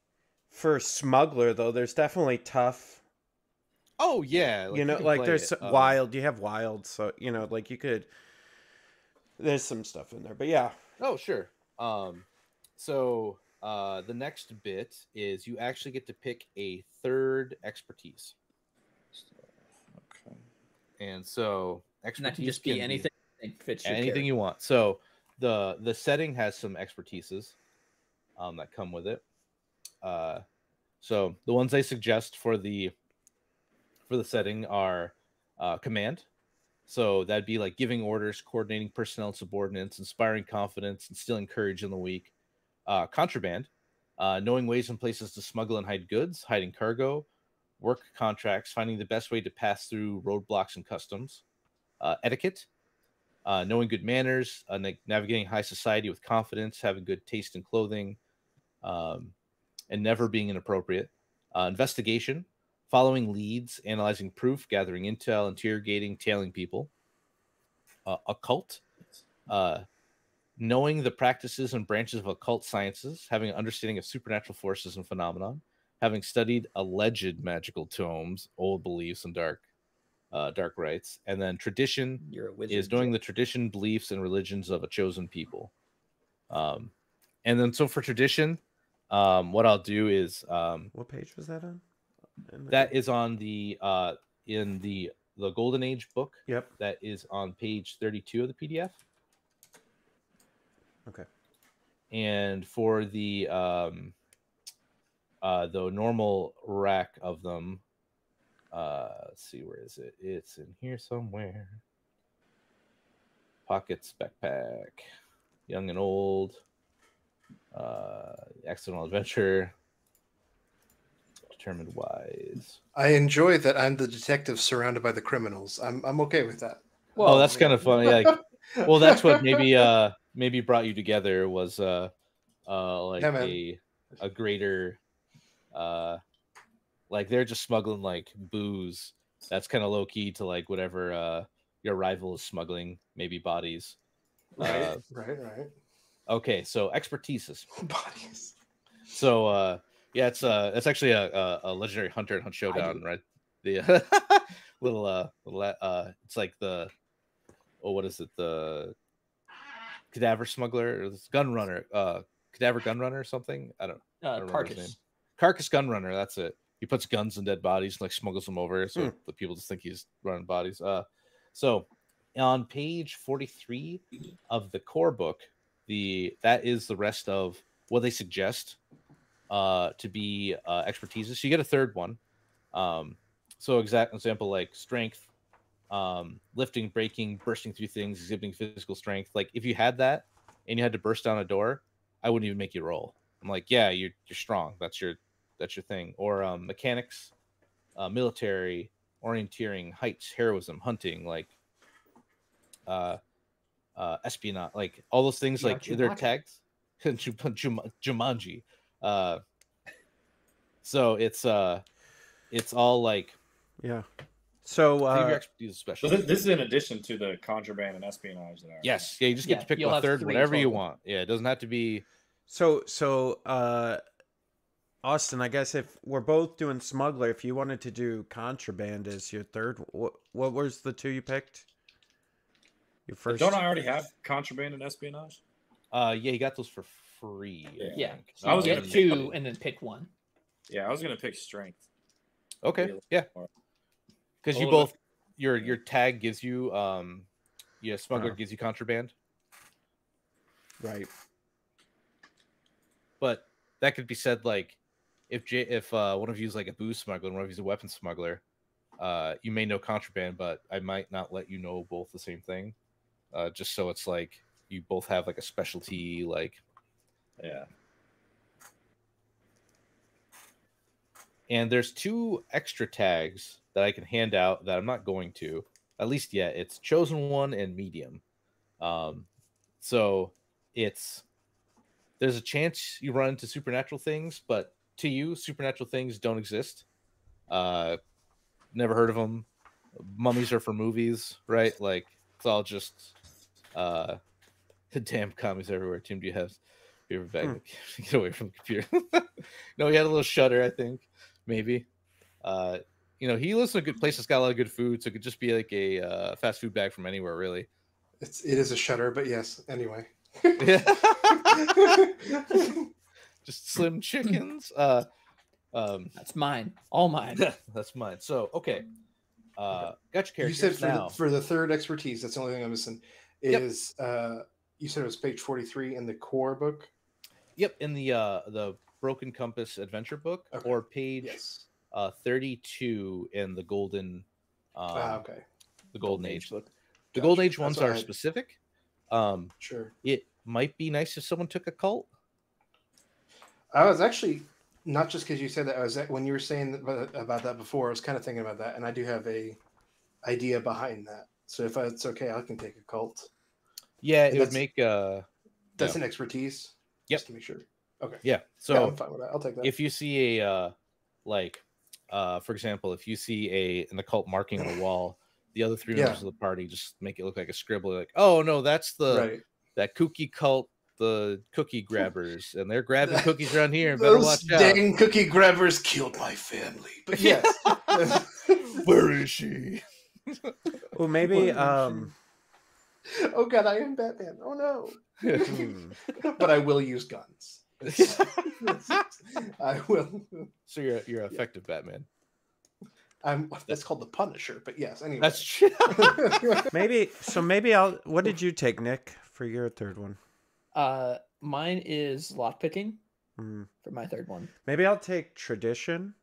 for smuggler though, there's definitely tough. Oh yeah. you know, can like there's it, um, wild. You have wild, so you know, like you could. There's some stuff in there, but yeah, Oh, sure. Um, so uh, the next bit is you actually get to pick a third expertise, Okay. and so And expertise that can just be can anything that fits your anything character. you want. So the the setting has some expertises um, that come with it. Uh, so the ones I suggest for the for the setting are uh, command. So that'd be like giving orders, coordinating personnel and subordinates, inspiring confidence, instilling courage in the weak. Uh, contraband, uh, knowing ways and places to smuggle and hide goods, hiding cargo, work contracts, finding the best way to pass through roadblocks and customs. Uh, etiquette, uh, knowing good manners, uh, na- navigating high society with confidence, having good taste in clothing, um, and never being inappropriate. Investigation, following leads, analyzing proof, gathering intel, interrogating, tailing people. Uh, occult, uh, knowing the practices and branches of occult sciences, having an understanding of supernatural forces and phenomenon, having studied alleged magical tomes, old beliefs, and dark uh, dark rites, and then tradition, wizard. is knowing the tradition, beliefs, and religions of a chosen people. Um, and then so for tradition, um, what I'll do is um, what page was that on? That is on the uh, in the the Golden Age book. Yep. That is on page thirty-two of the PDF. Okay. And for the um, uh, the normal rack of them, uh, let's see where is it? It's in here somewhere. Pockets, backpack, young and old, uh, accidental adventure, determined wise. I enjoy that I'm the detective surrounded by the criminals. I'm I'm okay with that. oh, that's kind of funny. Like, *laughs* well, that's what maybe uh maybe brought you together was uh uh like Yeah, a a greater uh like they're just smuggling like booze. That's kind of low key to like whatever uh your rival is smuggling, maybe bodies. right, Uh, right, right. okay, so expertises. *laughs* Bodies. So uh yeah, it's uh it's actually a a, a legendary hunter and hunt showdown, right? The *laughs* little uh little uh it's like the oh what is it the cadaver smuggler or this gun runner uh cadaver gun runner or something I don't I uh, don't his name. carcass. carcass gun runner that's it he puts guns in dead bodies and like smuggles them over so Hmm. the people just think he's running bodies uh so on page 43 of the core book the that is the rest of what they suggest uh to be uh expertise. So you get a third one. Um so exact example like strength um lifting breaking bursting through things exhibiting physical strength. Like if you had that and you had to burst down a door i wouldn't even make you roll. I'm like yeah you're you're strong. That's your that's your thing. Or um mechanics uh military orienteering heights heroism hunting like uh uh espionage like all those things Yeah, like they're *laughs* Jumanji. tagged Jum- Jum- jumanji uh so it's uh it's all like Yeah. So think of your uh, expertise is So this, this is in addition to the contraband and espionage that I already yes yeah you just get Yeah, to pick you'll a third three whatever you want yeah it doesn't have to be so so uh, Austin, I guess if we're both doing smuggler, if you wanted to do contraband as your third, what what was the two you picked? Your first. Don't I already have contraband and espionage? uh yeah you got those for free I Yeah. Yeah, think. so I was get gonna pick two one. and then pick one. Yeah, I was gonna pick strength. okay Really? yeah Or- because A you little both your your tag gives you um yeah smuggler Oh. gives you contraband right. but that could be said like if J- if uh, one of you is like a booze smuggler and one of you is a weapon smuggler uh you may know contraband but i might not let you know both the same thing uh just so it's like you both have like a specialty like Yeah. and there's two extra tags that I can hand out that I'm not going to, at least yet. It's chosen one and medium. Um, so it's there's a chance you run into supernatural things, but to you, supernatural things don't exist. Uh, never heard of them. Mummies are for movies, right? Like it's all just uh, *laughs* damn commies everywhere. Tim, do you have paper bag? Hmm. *laughs* Get away from the computer. *laughs* no, he had a little shutter, I think, maybe. Uh, you know, he lives in a good place that's got a lot of good food, so it could just be like a uh, fast food bag from anywhere, really. It's it is a shutter, but yes. Anyway. yeah. *laughs* just slim chickens. Uh, um, That's mine. All mine. that's mine. So okay, uh, got your you said for now. the, for the third expertise, that's the only thing I'm missing. Yep. Is uh you said it was page 43 in the core book? Yep, in the uh, the Broken Compass adventure book, Okay. or page Yes. uh, thirty-two in the Golden, um, ah, okay. the Golden Age. book. The Gotcha. Golden Age ones are I- specific. Um, Sure. it might be nice if someone took occult. I was actually not just because you said that. I was when you were saying about, about that before. I was kind of thinking about that, and I do have a idea behind that. So if it's okay, I can take occult. Yeah, it would make uh, That's Yeah. an expertise. Yep. Just to make sure. Okay. yeah. So So I'm fine with that. I'll take that. if you see a uh like uh for example if you see a an occult marking on a wall the other three members Yeah. of the party just make it look like a scribble like oh no that's the right. that kooky cult the cookie grabbers and they're grabbing *laughs* cookies around here and better Those watch out dang cookie grabbers killed my family. But yes. *laughs* *laughs* where is she Well, maybe. Where is Um, *laughs* oh god, I am Batman. Oh no. *laughs* but I will use guns. *laughs* I will. so you're you're effective batman I'm. That's called the Punisher. But yes. Anyway. that's true maybe. So maybe I'll. What did you take, Nick, for your third one? Uh, mine is lockpicking Hmm. for my third one. Maybe I'll take tradition,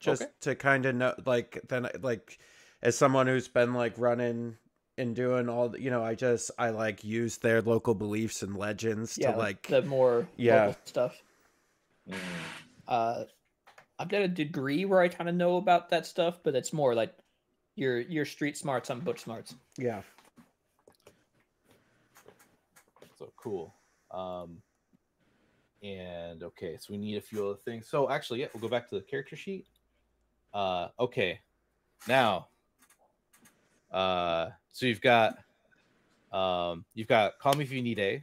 just Okay. to kind of know, like then, like as someone who's been like running and doing all, the, you know, I just I like use their local beliefs and legends Yeah, to like. the more Yeah. local stuff. Mm. Uh, I've got a degree where I kind of know about that stuff, but it's more like your your street smarts on book smarts. Yeah. so cool um and okay so we need a few other things so actually yeah we'll go back to the character sheet uh okay now uh so you've got um you've got call me if you need a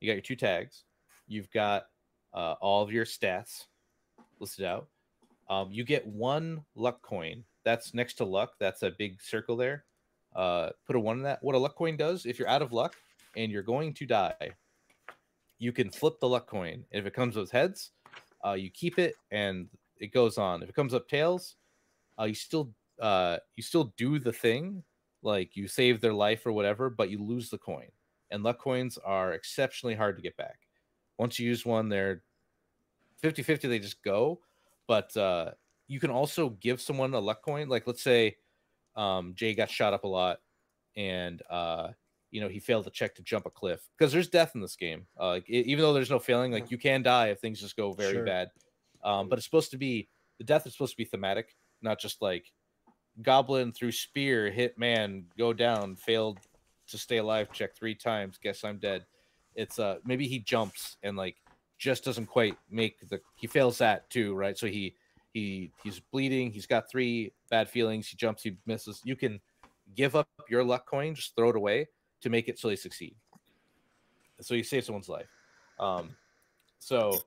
you got your two tags you've got uh all of your stats listed out. Um you get one luck coin. That's next to luck. That's a big circle there. Uh put a one in that. What a luck coin does if you're out of luck and you're going to die, you can flip the luck coin. If it comes with heads, uh, you keep it and it goes on. If it comes up tails, uh, you still uh, you still do the thing, like you save their life or whatever, but you lose the coin. And luck coins are exceptionally hard to get back. Once you use one, they're 50-50, they just go. But uh, you can also give someone a luck coin. Like let's say um, Jay got shot up a lot and uh, you know he failed to check to jump a cliff because there's death in this game uh like, e- even though there's no failing like you can die if things just go very Sure. bad um but it's supposed to be the death is supposed to be thematic not just like goblin through spear hit man go down failed to stay alive check three times guess i'm dead it's uh maybe he jumps and like just doesn't quite make the he fails that too right so he he he's bleeding he's got three bad feelings he jumps he misses you can give up your luck coin just throw it away to make it so they succeed. So you save someone's life. Um, so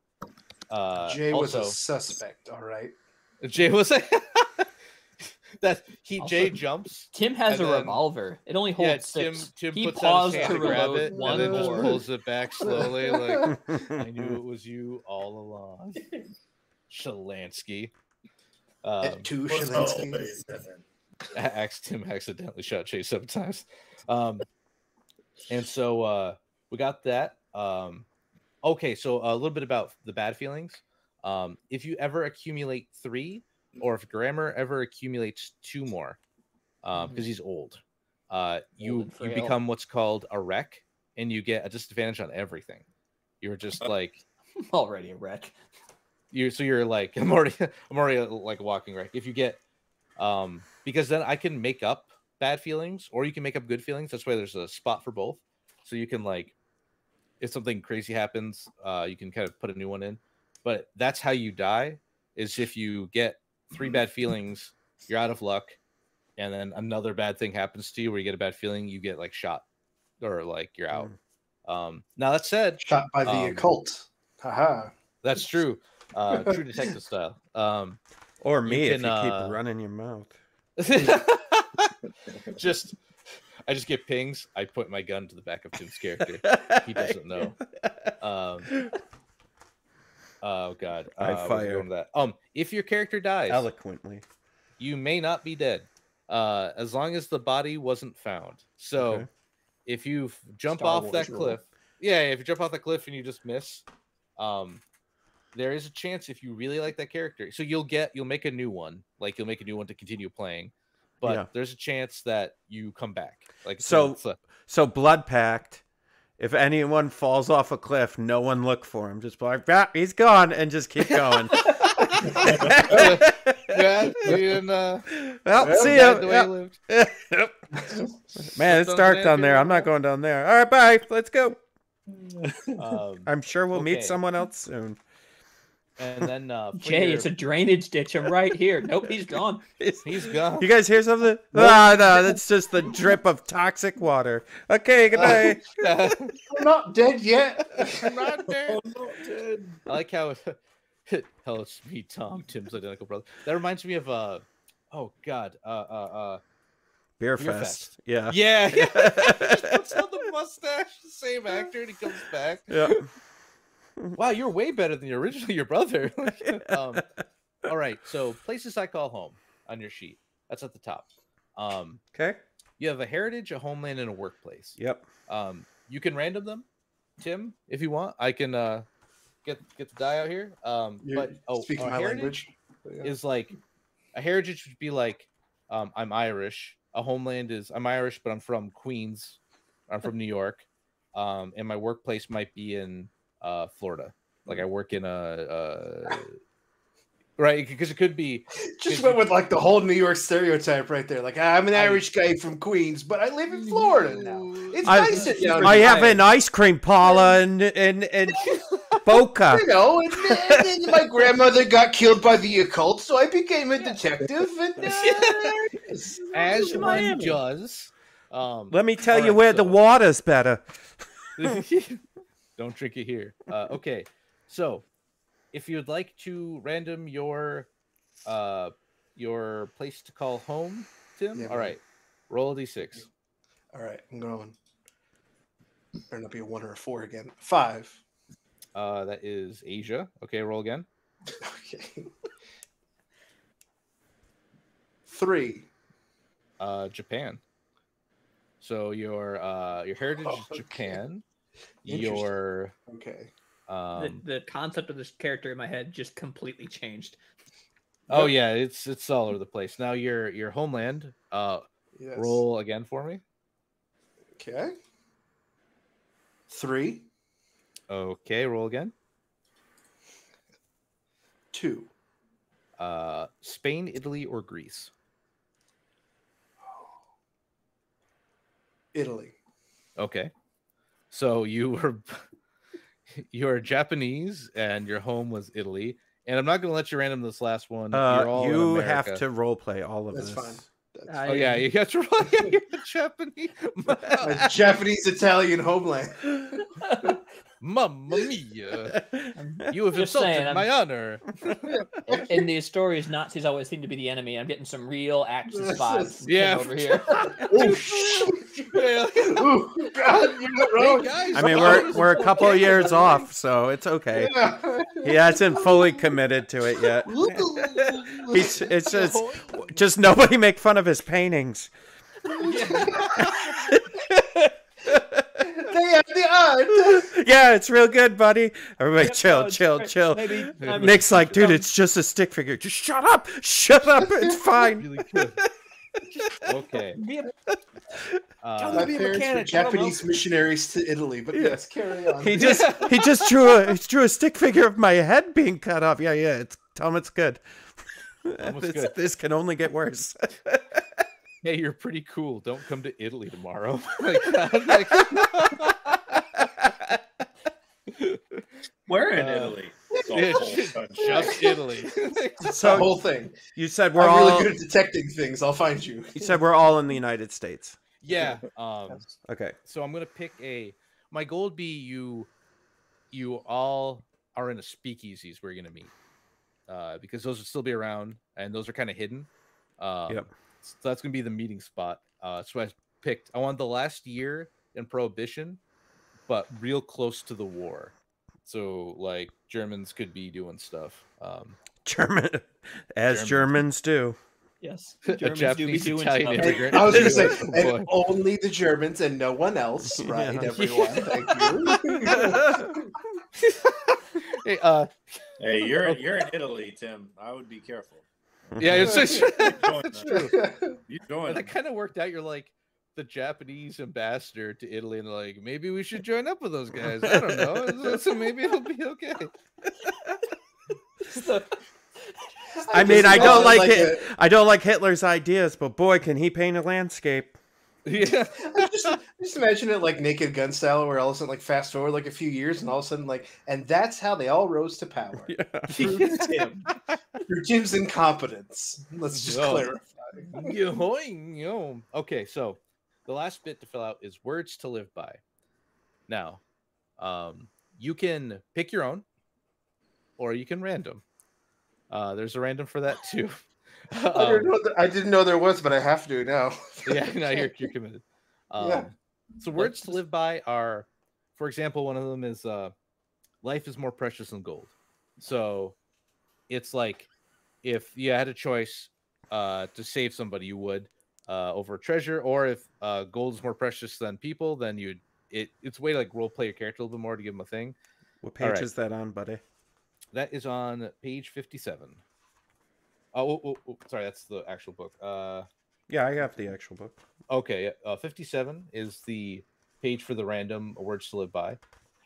uh, Jay was also, a suspect. All right. Jay was *laughs* that he Jay jumps. Tim has a then- revolver. It only holds Yeah, Tim. six. Tim he paused to to grab reload it one and then just pulls it back slowly. Like I knew *laughs* it was you all along, *laughs* Shalansky. Um, At two What's Shalinsky. always different? a- ax- Tim accidentally shot Chase seven times. Um, and so uh, we got that. Um, okay, so a little bit about the bad feelings. Um, if you ever accumulate three, or if Grammar ever accumulates two more, because Mhm. he's old, uh, you you become what's called a wreck, and you get a disadvantage on everything. You're just *laughs* like I'm already a wreck. you so you're like *laughs* I'm already I'm already like walking wreck. If you get um because then I can make up bad feelings or you can make up good feelings. That's why there's a spot for both. So you can like if something crazy happens, uh you can kind of put a new one in. But that's how you die is if you get three bad feelings, you're out of luck, and then another bad thing happens to you where you get a bad feeling, you get like shot or like you're out. Um now that said, Shot by the Um, occult. Haha. that's true. Uh *laughs* true detective style. Um Or me if can, you uh, keep running your mouth. *laughs* just I just get pings. I point my gun to the back of Tim's character. He doesn't know. *laughs* Um, oh god. I Uh, where's it fire. that. Um, if your character dies, Eloquently. you may not be dead, uh, as long as the body wasn't found. So, Okay. if you jump Star off Wars that rule. cliff, yeah, if you jump off the cliff and you just miss, um, there is a chance if you really like that character, so you'll get you'll make a new one, like you'll make a new one to continue playing, but Yeah. there's a chance that you come back. Like So- it's a- So blood pact. If anyone falls off a cliff, no one look for him. Just be like, ah, he's gone, and just keep going. yeah, you didn't, uh, well, see died the way ya. you lived. *laughs* Yep. Man, it's dark down there. I'm not going down there. All right, bye. Let's go. *laughs* Um, I'm sure we'll meet someone else soon. And then uh, for Jay, your- it's a drainage ditch. I'm right here. Nope, he's gone. *laughs* he's gone. You guys hear something? Ah, no, that's just the drip of toxic water. Okay, good night. *laughs* I'm not dead yet. I'm not *laughs* dead. Oh, no, Ted. I like how hello, it's me, Tom, Tim's identical brother. That reminds me of uh oh god, uh uh uh Beer Beer fest. fest. Yeah. yeah, yeah. Just puts on the mustache, the same actor, and he comes back. Yeah. *laughs* Wow, you're way better than your original your brother. *laughs* *laughs* um, all right, so places I call home on your sheet. That's at the top. Um, Okay. you have a heritage, a homeland, and a workplace. Yep. Um, you can random them, Tim, if you want. I can uh get get the die out here. Um, You but oh, speak a my heritage language. Yeah. is like a heritage would be like um, I'm Irish. A homeland is I'm Irish, but I'm from Queens. I'm from New York, um, and my workplace might be in uh, Florida. Like I work in a, uh right because it could be *laughs* Just went with like the whole New York stereotype right there. Like I'm an Irish guy from Queens, but I live in Florida now. It's I- nice sitting down. I have an ice cream parlor and in, in *laughs* Boca. You know, and, and then my grandmother got killed by the occult, so I became a detective. And *laughs* uh, as one Miami. does. Um, Let me tell All you right, where the so- water's better. Don't drink it here. Uh, okay, so if you'd like to random your uh your place to call home, Tim. Yeah, all right, roll a d6. all right, I'm going. Better not be a one or a four again. Five. Uh, that is Asia. Okay, roll again. *laughs* Okay. Three. Uh, Japan. So your uh your heritage is Okay. Japan. Interesting. Your Okay. The, um the concept of this character in my head just completely changed. oh yeah, it's it's all over the place. Now your your homeland. Uh, Yes. roll again for me. Okay. Three. Okay, roll again. Two. Uh, Spain, Italy, or Greece. Italy. Okay. So you were *laughs* you're Japanese and your home was Italy. And I'm not gonna let you random this last one. Uh, You're all you have to role play all of That's this. fine. That's I- Oh yeah, you got to role play. *laughs* you're Japanese. a Japanese Italian homeland. *laughs* Mamma mia! *laughs* You have Just insulted saying, I'm- my honor. In, in *laughs* these stories, Nazis always seem to be the enemy. I'm getting some real Axis This vibes *laughs* Yeah. Over here. Oh, shit. Ooh, God, you're not Hey, wrong. guys, I mean, we're we're a couple of years off, so it's okay. Yeah. He hasn't fully committed to it yet. He's it's just just nobody make fun of his paintings. They have the art. Yeah, it's real good, buddy. Everybody, chill, No, chill, great. chill. Maybe, I mean, Nick's like, dude, um, it's just a stick figure. Just shut up, shut up. It's *laughs* fine. really good. Okay. *laughs* be a- Uh, My be a parents were mechanic, I. Japanese missionaries to Italy, but Yeah. yes, carry on. He just he just drew a he drew a stick figure of my head being cut off. Yeah, yeah. It's tell him it's good. this, *laughs* good. this can only get worse. *laughs* hey, you're pretty cool. Don't come to Italy tomorrow. *laughs* like *laughs* that. Like, Where in Uh, Italy? It's all yeah, cold just, country. just Italy. the whole thing. you said we're I'm all really good at detecting things. I'll find you. you said we're all in the United States. yeah. Um. Okay. So I'm gonna pick a. My goal would be you. You all are in a speakeasies where you're gonna meet, uh, because those would still be around and those are kind of hidden. Um, Yep. So that's gonna be the meeting spot. Uh, so I picked. I want the last year in Prohibition, but real close to the war. So like Germans could be doing stuff. Um, German as German. Germans do. Yes. *laughs* A Germans do be Japanese doing Italian stuff. *laughs* immigrant. I was going to say, *laughs* Oh, and only the Germans and no one else, right? Yeah. Everyone, thank you. hey, uh, Hey, you're you're in Italy, Tim. I would be careful. Yeah, it's, *laughs* it's, Join it's them. true. You And join. that kind of worked out. You're like the Japanese ambassador to Italy, and like, maybe we should join up with those guys. I don't know. *laughs* So maybe it'll be okay. I mean, I don't imagine, like it. I don't like Hitler's ideas, but boy, can he paint a landscape. Yeah. Just, just imagine it like Naked Gun style, where all of a sudden, like fast forward like a few years, and all of a sudden, like, and that's how they all rose to power *laughs* through Tim, through Tim's incompetence. Let's just No. clarify. Yoing, yo. Okay, so the last bit to fill out is words to live by. Now, um, you can pick your own, or you can random. Uh, there's a random for that too. I, didn't Um, know that- I didn't know there was, but I have to now. *laughs* yeah, now you're you're committed. *laughs* Um, Yeah. So words to live by are, for example, one of them is uh, "Life is more precious than gold." So, it's like if you had a choice uh, to save somebody, you would uh, over a treasure, or if uh, gold is more precious than people, then you'd it. It's a way to like role play your character a little bit more to give them a thing. What page All right. is that on, buddy? That is on page fifty-seven. Oh, oh, oh, oh, sorry, that's the actual book. Uh, Yeah, I have the actual book. Okay, uh, 57 is the page for the random words to live by.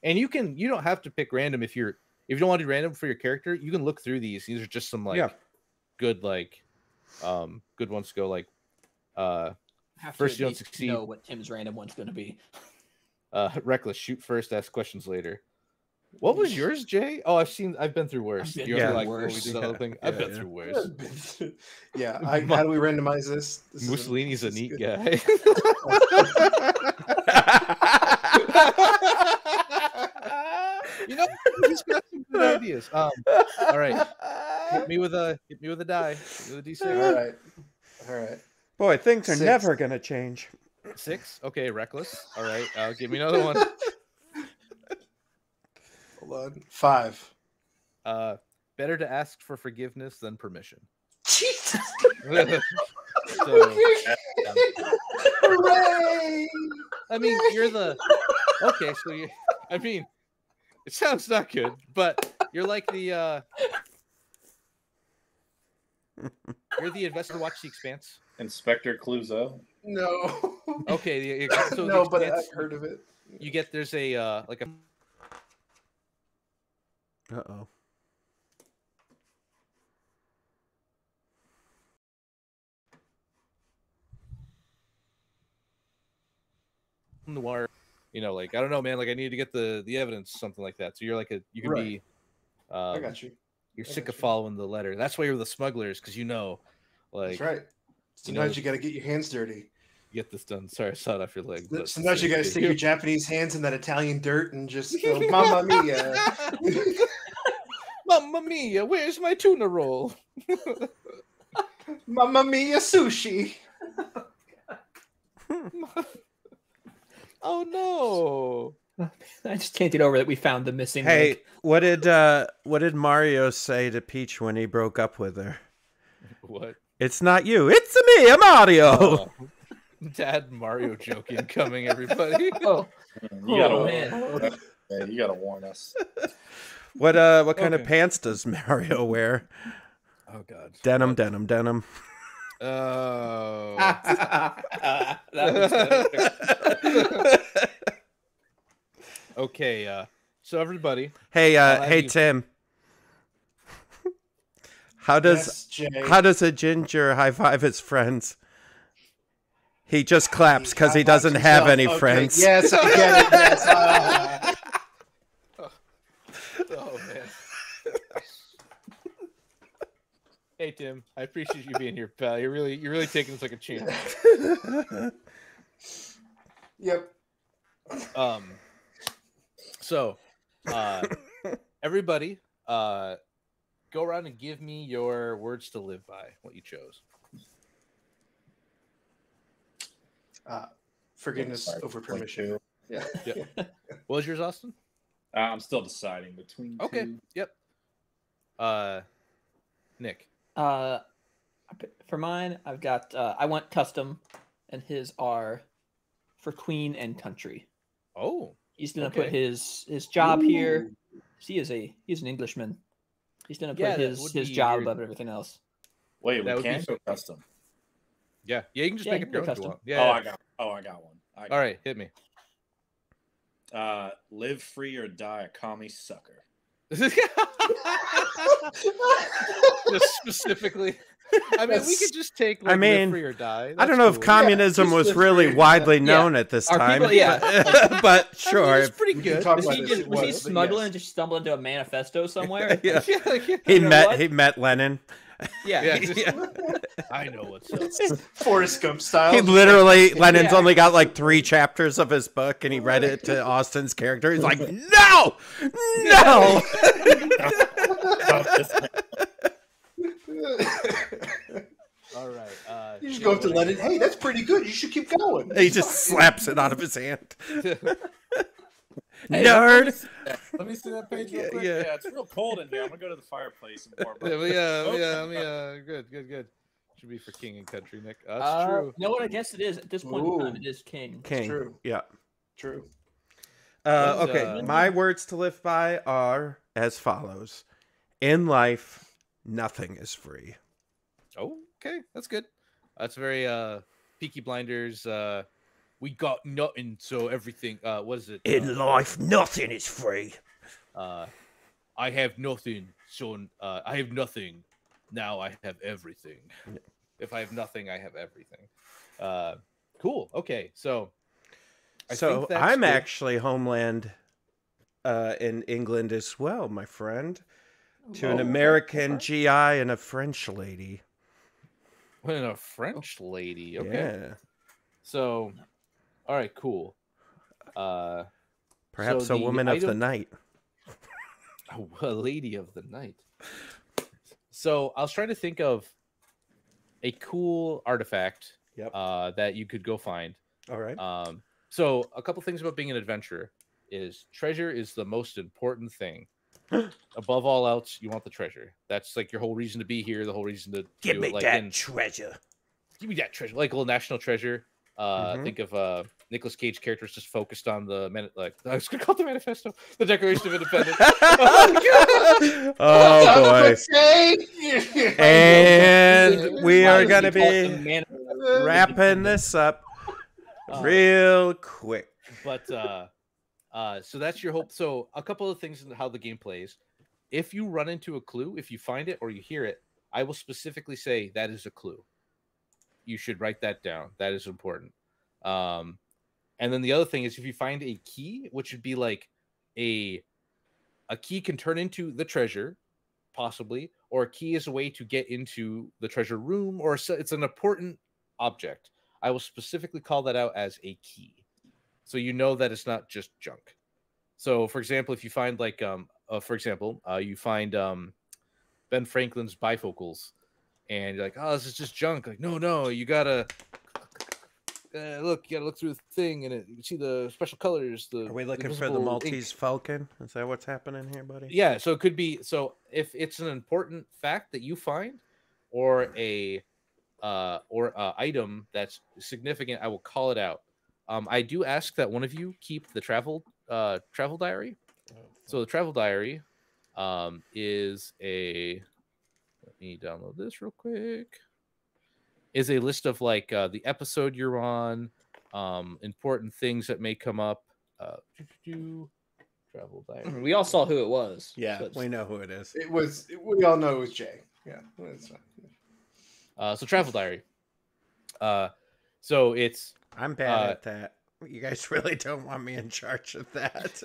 And you can you don't have to pick random if you're if you don't want to do random for your character, you can look through these. These are just some like Yeah. good like um good ones to go like uh Have First at you don't succeed. Know what Tim's random one's going to be. uh reckless shoot first, ask questions later. What was yours, Jay? Oh, I've seen I've been through worse. been You're like we worse. did that other thing. I've been yeah. through worse. yeah, *laughs* I, how do we randomize this? This Mussolini's a this neat good. guy. *laughs* you know, he's got some good ideas. Um, all right, hit me with a hit me with a die. With a d6. All right, all right. Boy, things are Six. never gonna change. Six. Okay, reckless. All right, uh, give me another one. *laughs* Hold on. Five. Uh, better to ask for forgiveness than permission. Jesus. *laughs* so, Hooray! I mean, you're the okay. So you, I mean, it sounds not good, but you're like the uh, you're the investor. Watch The Expanse. Inspector Clouseau. No. Okay, the, *laughs* so the no, but I've heard of it. you get there's a uh like a Uh oh. noir you know like i don't know man like i need to get the the evidence something like that so you're like a you can Right. be I um, got you. you're I sick of you. following the letter that's why you're the smugglers because you know like That's right. you know- Sometimes you got to get your hands dirty. get this done sorry i saw it off your leg but- Sometimes you got to stick your Japanese hands in that Italian dirt and just *laughs* go, "Mamma mia!" *laughs* Mamma mia where's my tuna roll *laughs* "Mamma mia sushi." *laughs* oh no *laughs* I just can't get over that we found the missing. Hey, link. what did uh what did Mario say to Peach when he broke up with her? what It's not you. It's me, I'm Mario. Oh. dad mario joke incoming everybody Oh, You gotta Oh, warn man. us. You gotta warn us. What uh what kind of pants does Mario wear? oh god Denim, denim, denim. Oh. *laughs* that okay. Uh, so everybody, hey, uh, hey, you- Tim. How does yes, how does a ginger high five his friends? He just claps because he high-fives doesn't have himself. any Okay, friends. Yes, I get it. Yes. ah. *laughs* oh man. Hey Tim, I appreciate you being here, pal. You're really you're really taking this like a champ. *laughs* yep. Um. So, uh, everybody, uh, go around and give me your words to live by. What you chose. Uh, forgiveness over permission. Two. Yeah. *laughs* What was yours, Austin? Uh, I'm still deciding between. Okay. two. Yep. Uh, Nick. Uh, for mine, I've got uh, I want custom, and his are for queen and country. Oh, He's gonna put his his job here. He is a he's an Englishman. He's gonna put Yeah, that his his job your- above everything else. Wait, That we would be can so go custom. yeah. Yeah, you can just Yeah, make you up your own custom. Yeah. Oh, I got. Oh, I got one. I got All right, hit me. Uh, live free or die a commie sucker. *laughs* just specifically. I mean, we could just take. I Like, live mean, free or die. I don't That's know if communism just was really widely known at this Are time. people- yeah. but, *laughs* but I sure. mean, it's pretty good. talk Was about he, just, it was he smuggling yes. just stumbled into a manifesto somewhere? *laughs* yeah. yeah, like, He You know met what? he met Lenin. Yeah. yeah, *laughs* just- I know what's *laughs* up. Forrest Gump style. He literally *laughs* Lenin's Yeah. only got like three chapters of his book, and he read it to Austin's character. He's like, "No, no." All right. Uh, you just go up to Lenin. Hey, that's pretty good. You should keep going. he just slaps it out of his hand. You- Nerd. Let me see that page real Yeah, quick. yeah. Yeah. it's real cold in here. I'm gonna go to the fireplace and warm up. yeah, yeah, Okay. yeah, yeah, good, good, good. Should be for king and country, Nick. That's Uh, true. You know what? I guess it is at this point in time. It is king. King. true. Yeah. True. Uh, okay, uh, my words to live by are as follows: In life, nothing is free. Oh, okay, that's good. That's very uh Peaky Blinders. Uh, we got nothing, so everything. Uh, what is it? In uh, life, nothing is free. uh, I have nothing, so uh, I have nothing. Now I have everything. *laughs* If I have nothing, I have everything. Uh, cool. Okay, so I so think that's I'm good. actually homeland uh, in England as well, my friend. To an Oh, American okay. GI and a French lady. When a French lady. Okay. Yeah. So, all right, cool. Uh, Perhaps So a the woman of the night. *laughs* a lady of the night. So I was trying to think of a cool artifact Yep. uh, that you could go find. All right. Um, so a couple things about being an adventurer is treasure is the most important thing. *gasps* Above all else, you want the treasure. That's like your whole reason to be here. The whole reason to Give do me it. Like that in- treasure. give me that treasure, like a little national treasure. Uh, Mhm. Think of uh, Nicolas Cage characters just focused on the man- like *laughs* I was gonna call it the manifesto, the Declaration of Independence. *laughs* oh boy. Say. *laughs* And we are gonna call it the be wrapping this up Uh, real quick. but uh, uh, so that's your hope. So a couple of things in how the game plays. If you run into a clue, if you find it or you hear it, I will specifically say that is a clue. You should write that down. That is important. Um, and then the other thing is if you find a key, which would be like a a key can turn into the treasure, possibly, or a key is a way to get into the treasure room, or it's an important object. I will specifically call that out as a key. So you know that it's not just junk. So for example if you find like um uh, for example uh, you find um ben franklin's bifocals and you're like oh this is just junk. Like no no you gotta uh, look you gotta look through the thing and it, you see the special colors the Are we looking for the Maltese ink. Falcon? Is that what's happening here, buddy? yeah so it could be so if it's an important fact that you find or a uh or uh item that's significant i will call it out um i do ask that one of you keep the travel uh travel diary so the travel diary um is a let me download this real quick is a list of like uh, the episode you're on, um, important things that may come up. Uh, travel diary. We all saw who it was. Yeah, so we know who it is. It was. We all know it was Jay. Yeah. Uh, so travel diary. Uh, so it's I'm bad Uh, at that. You guys *laughs* really don't want me in charge of that.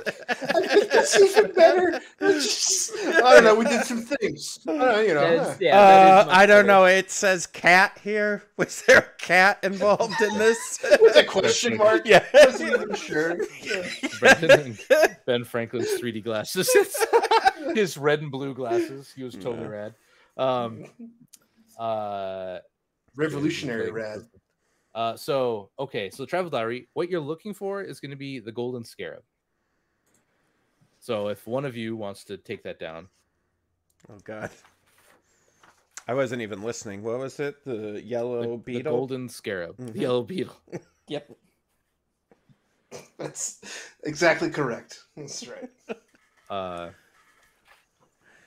That's even *laughs* better. It's just- *laughs* I don't know. We did some things. I don't know, you know. is- yeah, Uh, I don't better. know. It says cat here. Was there a cat involved in this? With a question mark. Yeah. I wasn't even sure. Brendan Ben Franklin's 3D glasses. His red and blue glasses. He was totally Yeah. rad. Um, uh, Revolutionary rad. Uh, so okay, so travel diary. What you're looking for is going to be the golden scarab. So if one of you wants to take that down, Oh God. *laughs* I wasn't even listening. What was it? The the, yellow the beetle. The golden scarab, Mhm. the yellow beetle. *laughs* Yep. *laughs* That's exactly correct. That's right. Uh,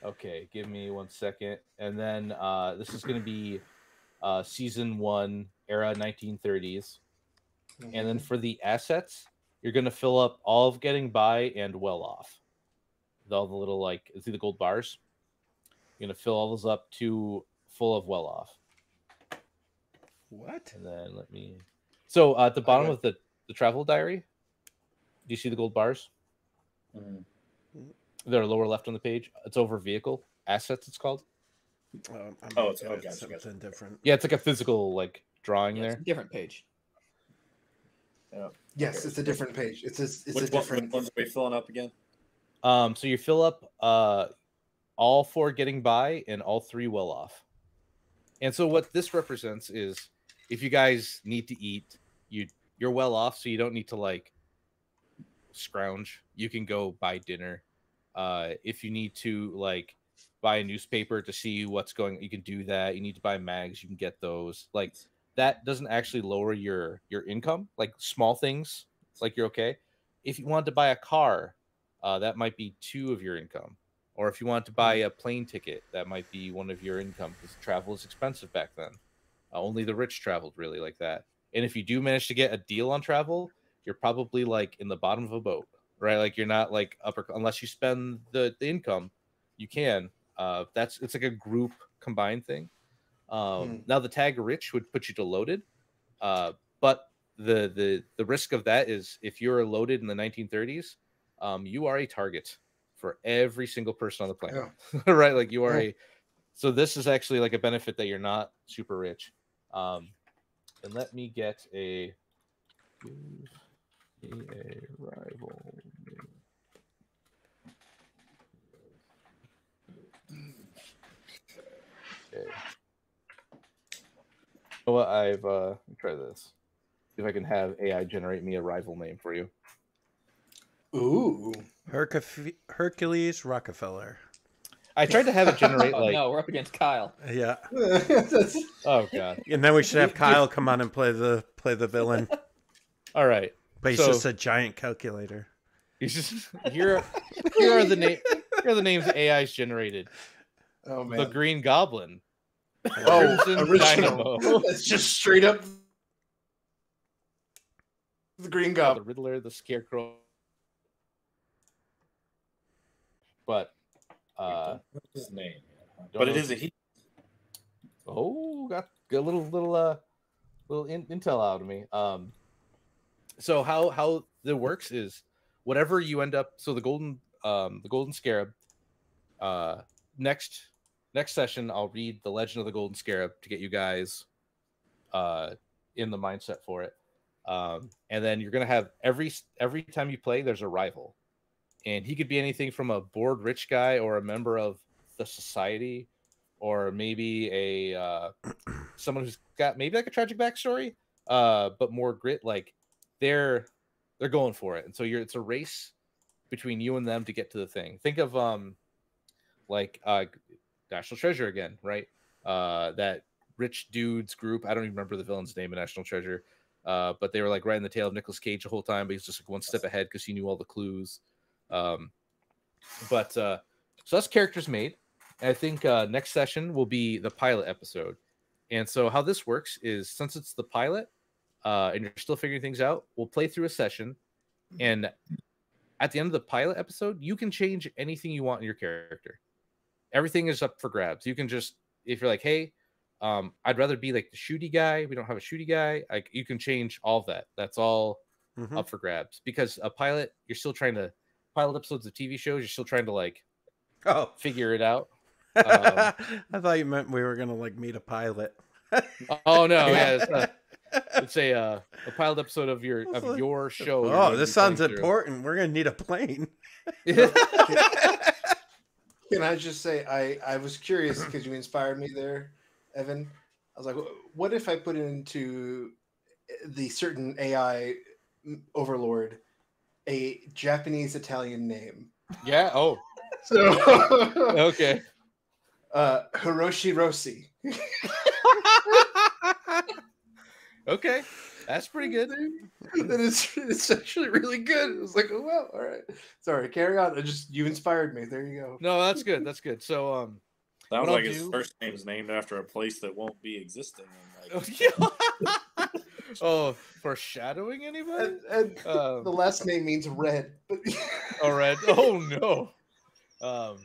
okay, give me one second, and then uh, this is going to be uh, season one, era 1930s, and then for the assets, you're going to fill up all of getting by and well off. With all the little like, see the gold bars. You're going to fill all those up to full of well off, What? and then let me. So uh, at the bottom of the the travel diary, do you see the gold bars? Mhm. They're lower left on the page. It's over vehicle assets. It's called. Oh, I'm Oh, it's- oh, at gotcha, gotcha. something different. Yeah, it's like a physical like drawing Yeah, it's there. a different page. Yes, it's a different page. It's a, it's Which, a one, different. which ones are we filling up again? Um, so you fill up uh all four getting by and all three well off. And so what this represents is if you guys need to eat, you you're well off, so you don't need to like scrounge. You can go buy dinner. Uh, if you need to like buy a newspaper to see what's going, you can do that. You need to buy mags, you can get those. Like that doesn't actually lower your your income. Like small things, it's like you're okay. If you wanted to buy a car, uh, that might be two of your income. Or if you want to buy a plane ticket, that might be one of your income because travel is expensive back then. Uh, only the rich traveled really like that. And if you do manage to get a deal on travel, you're probably like in the bottom of a boat, right? Like you're not like upper unless you spend the, the income, you can. Uh, that's it's like a group combined thing. Um, Hmm. Now the tag rich would put you to loaded, uh, but the the the risk of that is if you're loaded in the 1930s, um, you are a target for every single person on the planet, *laughs* right? Like you are Yeah. a. So this is actually like a benefit that you're not super rich. Um, and let me get a. A rival. name. Okay. You know what? I've uh let me try this. See if I can have AI generate me a rival name for you. Ooh. Hercuf- Hercules Rockefeller. I tried to have it generate *laughs* oh like no, we're up against Kyle. Yeah, *laughs* oh god. and then we should have You- you- Kyle come on and play the play the villain, *laughs* All right. but he's So- just a giant calculator. He's just here here are the name here are the names AI's generated. oh man. The. Green Goblin. Oh, original. Dynamo. *laughs* That's just straight up the Green Goblin, the Riddler, the Scarecrow. But uh What's his name? But it is a he. Oh, got got a little little uh little in, intel out of me. Um, so how how it works is whatever you end up. So the golden um the golden scarab. Uh, next next session I'll read the Legend of the Golden Scarab to get you guys uh in the mindset for it. Um, and then you're gonna have every every time you play, there's a rival, and he could be anything from a bored rich guy or a member of the society or maybe a uh, *clears throat* someone who's got maybe like a tragic backstory, uh, but more grit. Like they're they're going for it, and so you're it's a race between you and them to get to the thing. Think of um like uh National Treasure again, right? Uh, that rich dudes group. I don't even remember the villain's name in National Treasure. Uh, but they were like right in the tail of Nicolas Cage the whole time, but he's just like one step ahead because he knew all the clues. Um, but uh, so that's characters made. And I think uh, next session will be the pilot episode. And so how this works is since it's the pilot, uh, and you're still figuring things out, we'll play through a session, and at the end of the pilot episode, you can change anything you want in your character. Everything is up for grabs. You can just if you're like, hey, um, I'd rather be like the shooty guy. We don't have a shooty guy. Like you can change all that. That's all Mhm. up for grabs because a pilot, you're still trying to pilot episodes of TV shows. You're still trying to like Oh, figure it out. Um, *laughs* I thought you meant we were gonna like meet a pilot. Oh no, yeah, it's a, it's a, uh, a pilot episode of your of *laughs* your show. Oh, this sounds through. important. We're gonna need a plane. *laughs* Can I just say I I was curious *clears throat* because you inspired me there, Evan. I was like, what if I put into the certain AI overlord a Japanese Italian name? yeah. Oh, So, *laughs* okay. uh, Hiroshi Rossi. *laughs* Okay, that's pretty good. *laughs* that is *laughs* it's actually really good. It was like, oh well, all right. Sorry, carry on. I just you inspired me. There you go. No, that's good. That's good. So, um, Sounds What I'll like his do- first name is named after a place that won't be existing. like, *laughs* oh, foreshadowing anybody? And, and Um, the last name means red. But oh, red. Oh no. Um.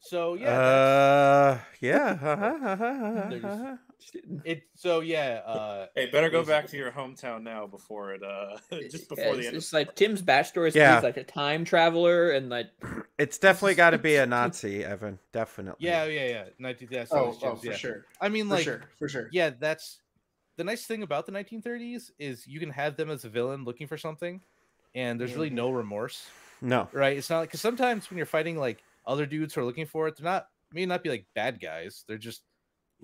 So yeah, Uh, yeah. There's- *laughs* it. So yeah. Uh. hey, better go back to your hometown now before it. Uh, *laughs* just Yeah, before the end. it's like Tim's backstory is Yeah. like a time traveler and like *laughs* It's definitely got to be a Nazi, Evan. Definitely. Yeah. Yeah. Yeah. Nineteen. Yeah, oh, James, oh, for yeah. sure, I mean, like, for sure, for sure. yeah, that's the nice thing about the 1930s is you can have them as a villain looking for something, and there's really Mhm. no remorse. No. right? It's not like because sometimes when you're fighting like other dudes who are looking for it, they're not may not be like bad guys. They're just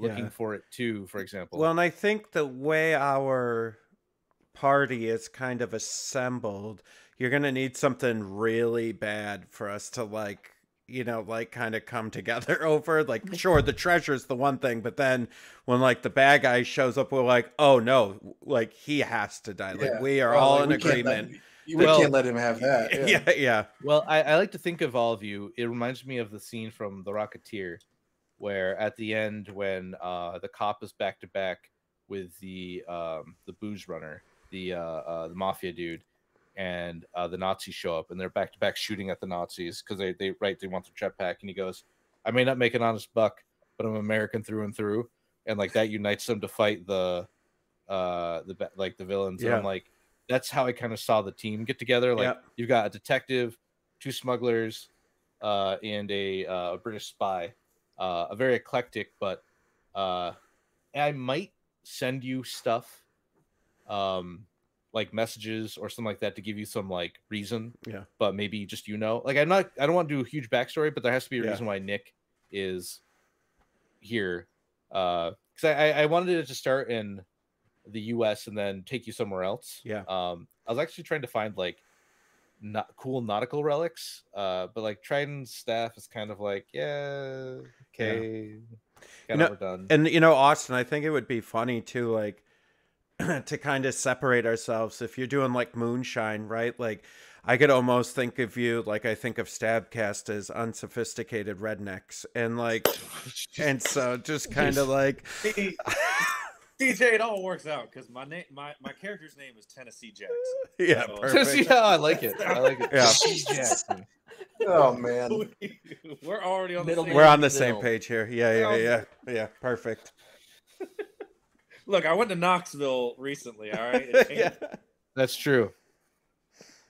looking Yeah. for it too. For example, Well, and I think the way our party is kind of assembled, you're going to need something really bad for us to like, you know, like kind of come together *laughs* over. Like, sure, the treasure's the one thing, but then when like the bad guy shows up, we're like, oh no, like he has to die. Like, Yeah. we are Well, all like, in we can't agreement. we Well- can't let him have that. Yeah. Yeah, yeah. well, I, I like to think of all of you. It reminds me of the scene from The Rocketeer, where at the end when uh, the cop is back to back with the um, the booze runner, the uh, uh, the mafia dude, and uh, the Nazis show up, and they're back to back shooting at the Nazis because they they right they want their jetpack, and he goes, "I may not make an honest buck, but I'm American through and through," and like that unites them to fight the uh the like the villains. And I'm Yeah. like, that's how I kind of saw the team get together. Like Yep. you've got a detective, two smugglers, uh, and a, uh, a British spy. Uh, a very eclectic, but uh, I might send you stuff, um, like messages or something like that to give you some like reason. Yeah. But maybe just you know, like I'm not, I don't want to do a huge backstory, but there has to be a Yeah. reason why Nick is here. Uh, because I, I I wanted it to start in the U.S. and then take you somewhere else. Yeah. Um, I was actually trying to find like not cool nautical relics. Uh, but like Trident's staff is kind of like, yeah, okay, kind know, of overdone. And you know, Austin, I think it would be funny too, like *clears throat* to kind of separate ourselves. If you're doing like moonshine, right? Like I could almost think of you like I think of Stabcast as unsophisticated rednecks, and like, *laughs* and so just kind of like, See, DJ, it all works out because my name, my my character's name is Tennessee Jackson. *laughs* yeah, So- perfect. yeah, I like it. I like it. Yeah. *laughs* Jackson. Oh man. *laughs* We're already on the same. We're on the same page here. Yeah, yeah, yeah, yeah. Perfect. Look, I went to Knoxville recently. All right. Yeah. That's true.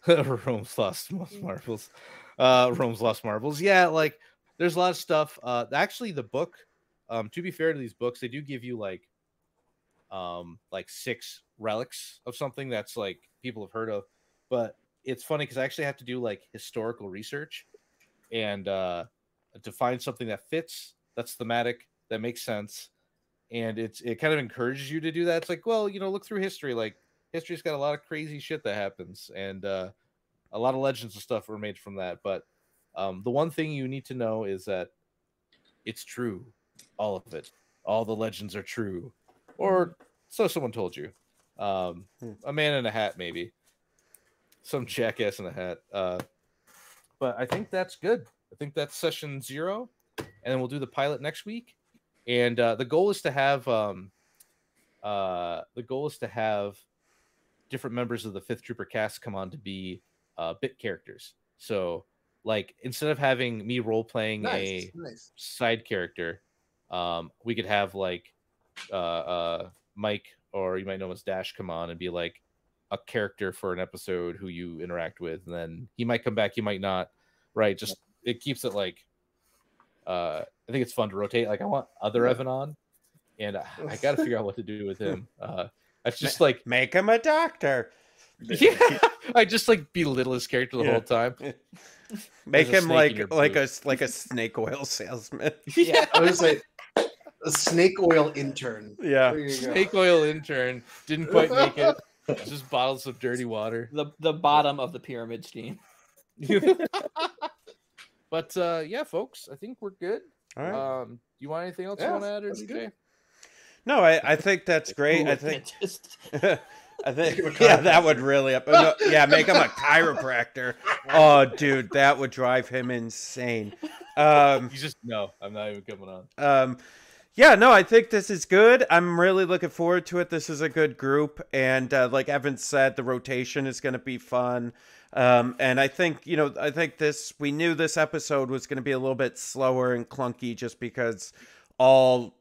Rome's lost lost marbles. Uh, Rome's lost marbles. Yeah, like there's a lot of stuff. Uh, actually, the book. Um, to be fair to these books, they do give you like, um, like six relics of something that's like people have heard of. But it's funny because I actually have to do like historical research, and uh, to find something that fits, that's thematic, that makes sense, and it's it kind of encourages you to do that. It's like, well, you know, look through history, like history's got a lot of crazy shit that happens and uh, a lot of legends and stuff were made from that. But um, the one thing you need to know is that it's true. All of it. All the legends are true or so someone told you. Um, Hmm. a man in a hat maybe. Some jackass in a hat. Uh, but i think that's good. I think that's session zero. And then we'll do the pilot next week. And uh, the goal is to have um, uh, the goal is to have different members of the Fifth Trooper cast come on to be uh, bit characters. So, like instead of having me role playing Nice, a nice. side character, um, we could have like uh, uh, Mike or you might know him as Dash come on and be like a character for an episode who you interact with, and then he might come back, he might not. Right? Just it keeps it like. Uh, I think it's fun to rotate. Like I want other Yeah. Evan on, and I, I got to *laughs* figure out what to do with him. *laughs* Uh, it's just like Make him a doctor. *laughs* yeah, I just like belittle his character the Yeah. whole time. Make There's him snake in your like like boot. a s- like a snake oil salesman. Yeah, I was like a snake oil intern. Yeah. There go. snake oil intern didn't quite make it. *laughs* Just bottles of dirty water. The the bottom of the pyramid scheme. *laughs* but uh yeah, folks, I think we're good. All right. Um, you want anything else Yeah, you want to add, or that's DJ? good. No, I, I think that's great. I think *laughs* dentist. I think yeah, that would really up. no, yeah, make him a chiropractor. Oh, dude, that would drive him insane. Um, You just no, I'm not even coming on. um, yeah, no, I think this is good. I'm really looking forward to it. This is a good group, and uh, like Evan said, the rotation is going to be fun. Um, and I think you know, I think this we knew this episode was going to be a little bit slower and clunky, just because all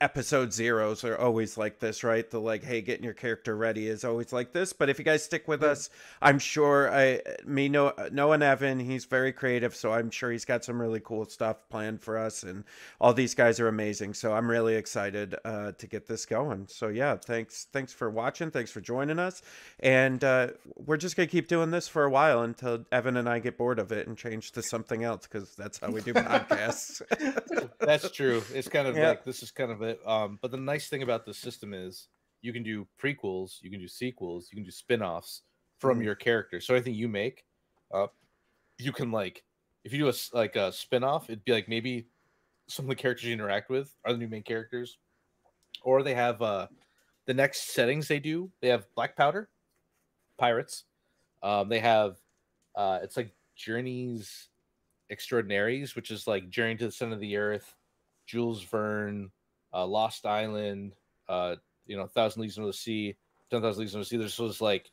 episode zeros are always like this, right? The like, hey, getting your character ready is always like this. But if you guys stick with us, I'm sure I me know Noah and Evan, he's very creative, so I'm sure he's got some really cool stuff planned for us, and all these guys are amazing. So I'm really excited uh, to get this going. So yeah, thanks thanks for watching, thanks for joining us, and uh, we're just gonna keep doing this for a while until Evan and I get bored of it and change to something else because that's how we do podcasts. *laughs* That's true. It's kind of *laughs* Yeah. like this is kind of it. Um, but the nice thing about this system is you can do prequels, you can do sequels, you can do spin-offs from Mhm. your character. So anything you make, uh, you can like if you do a like a spin-off, it'd be like maybe some of the characters you interact with are the new main characters, or they have uh the next settings they do. They have Black Powder, pirates. Um, they have uh, it's like Journeys Extraordinaries, which is like Journey to the Center of the Earth, Jules Verne, uh, Lost Island, uh, you know, Thousand Leagues Under the Sea, Ten Thousand Leagues Under the Sea. There's just like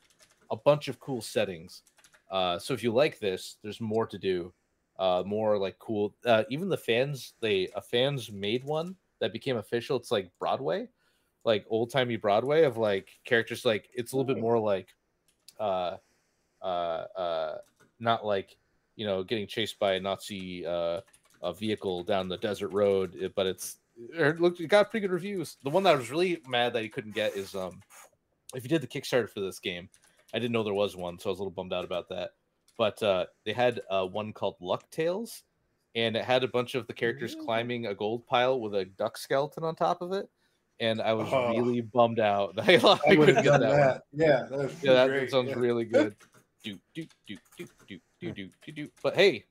a bunch of cool settings. Uh, so if you like this, there's more to do. Uh, more like cool. Uh, even the fans, they a fans made one that became official. It's like Broadway, like old timey Broadway of like characters. Like it's a little bit more like, uh, uh, uh, not like you know getting chased by a Nazi uh, a vehicle down the desert road, but it's it looked it got pretty good reviews. The one that I was really mad that he couldn't get is um if you did the Kickstarter for this game, I didn't know there was one, so I was a little bummed out about that. But uh, they had uh, one called Luck Tales, and it had a bunch of the characters Really? climbing a gold pile with a duck skeleton on top of it, and I was Oh. really bummed out. that *laughs* I, I would have done that that. Yeah, that Yeah, that great. sounds yeah. really good. *laughs* do do do do do do do do. But hey,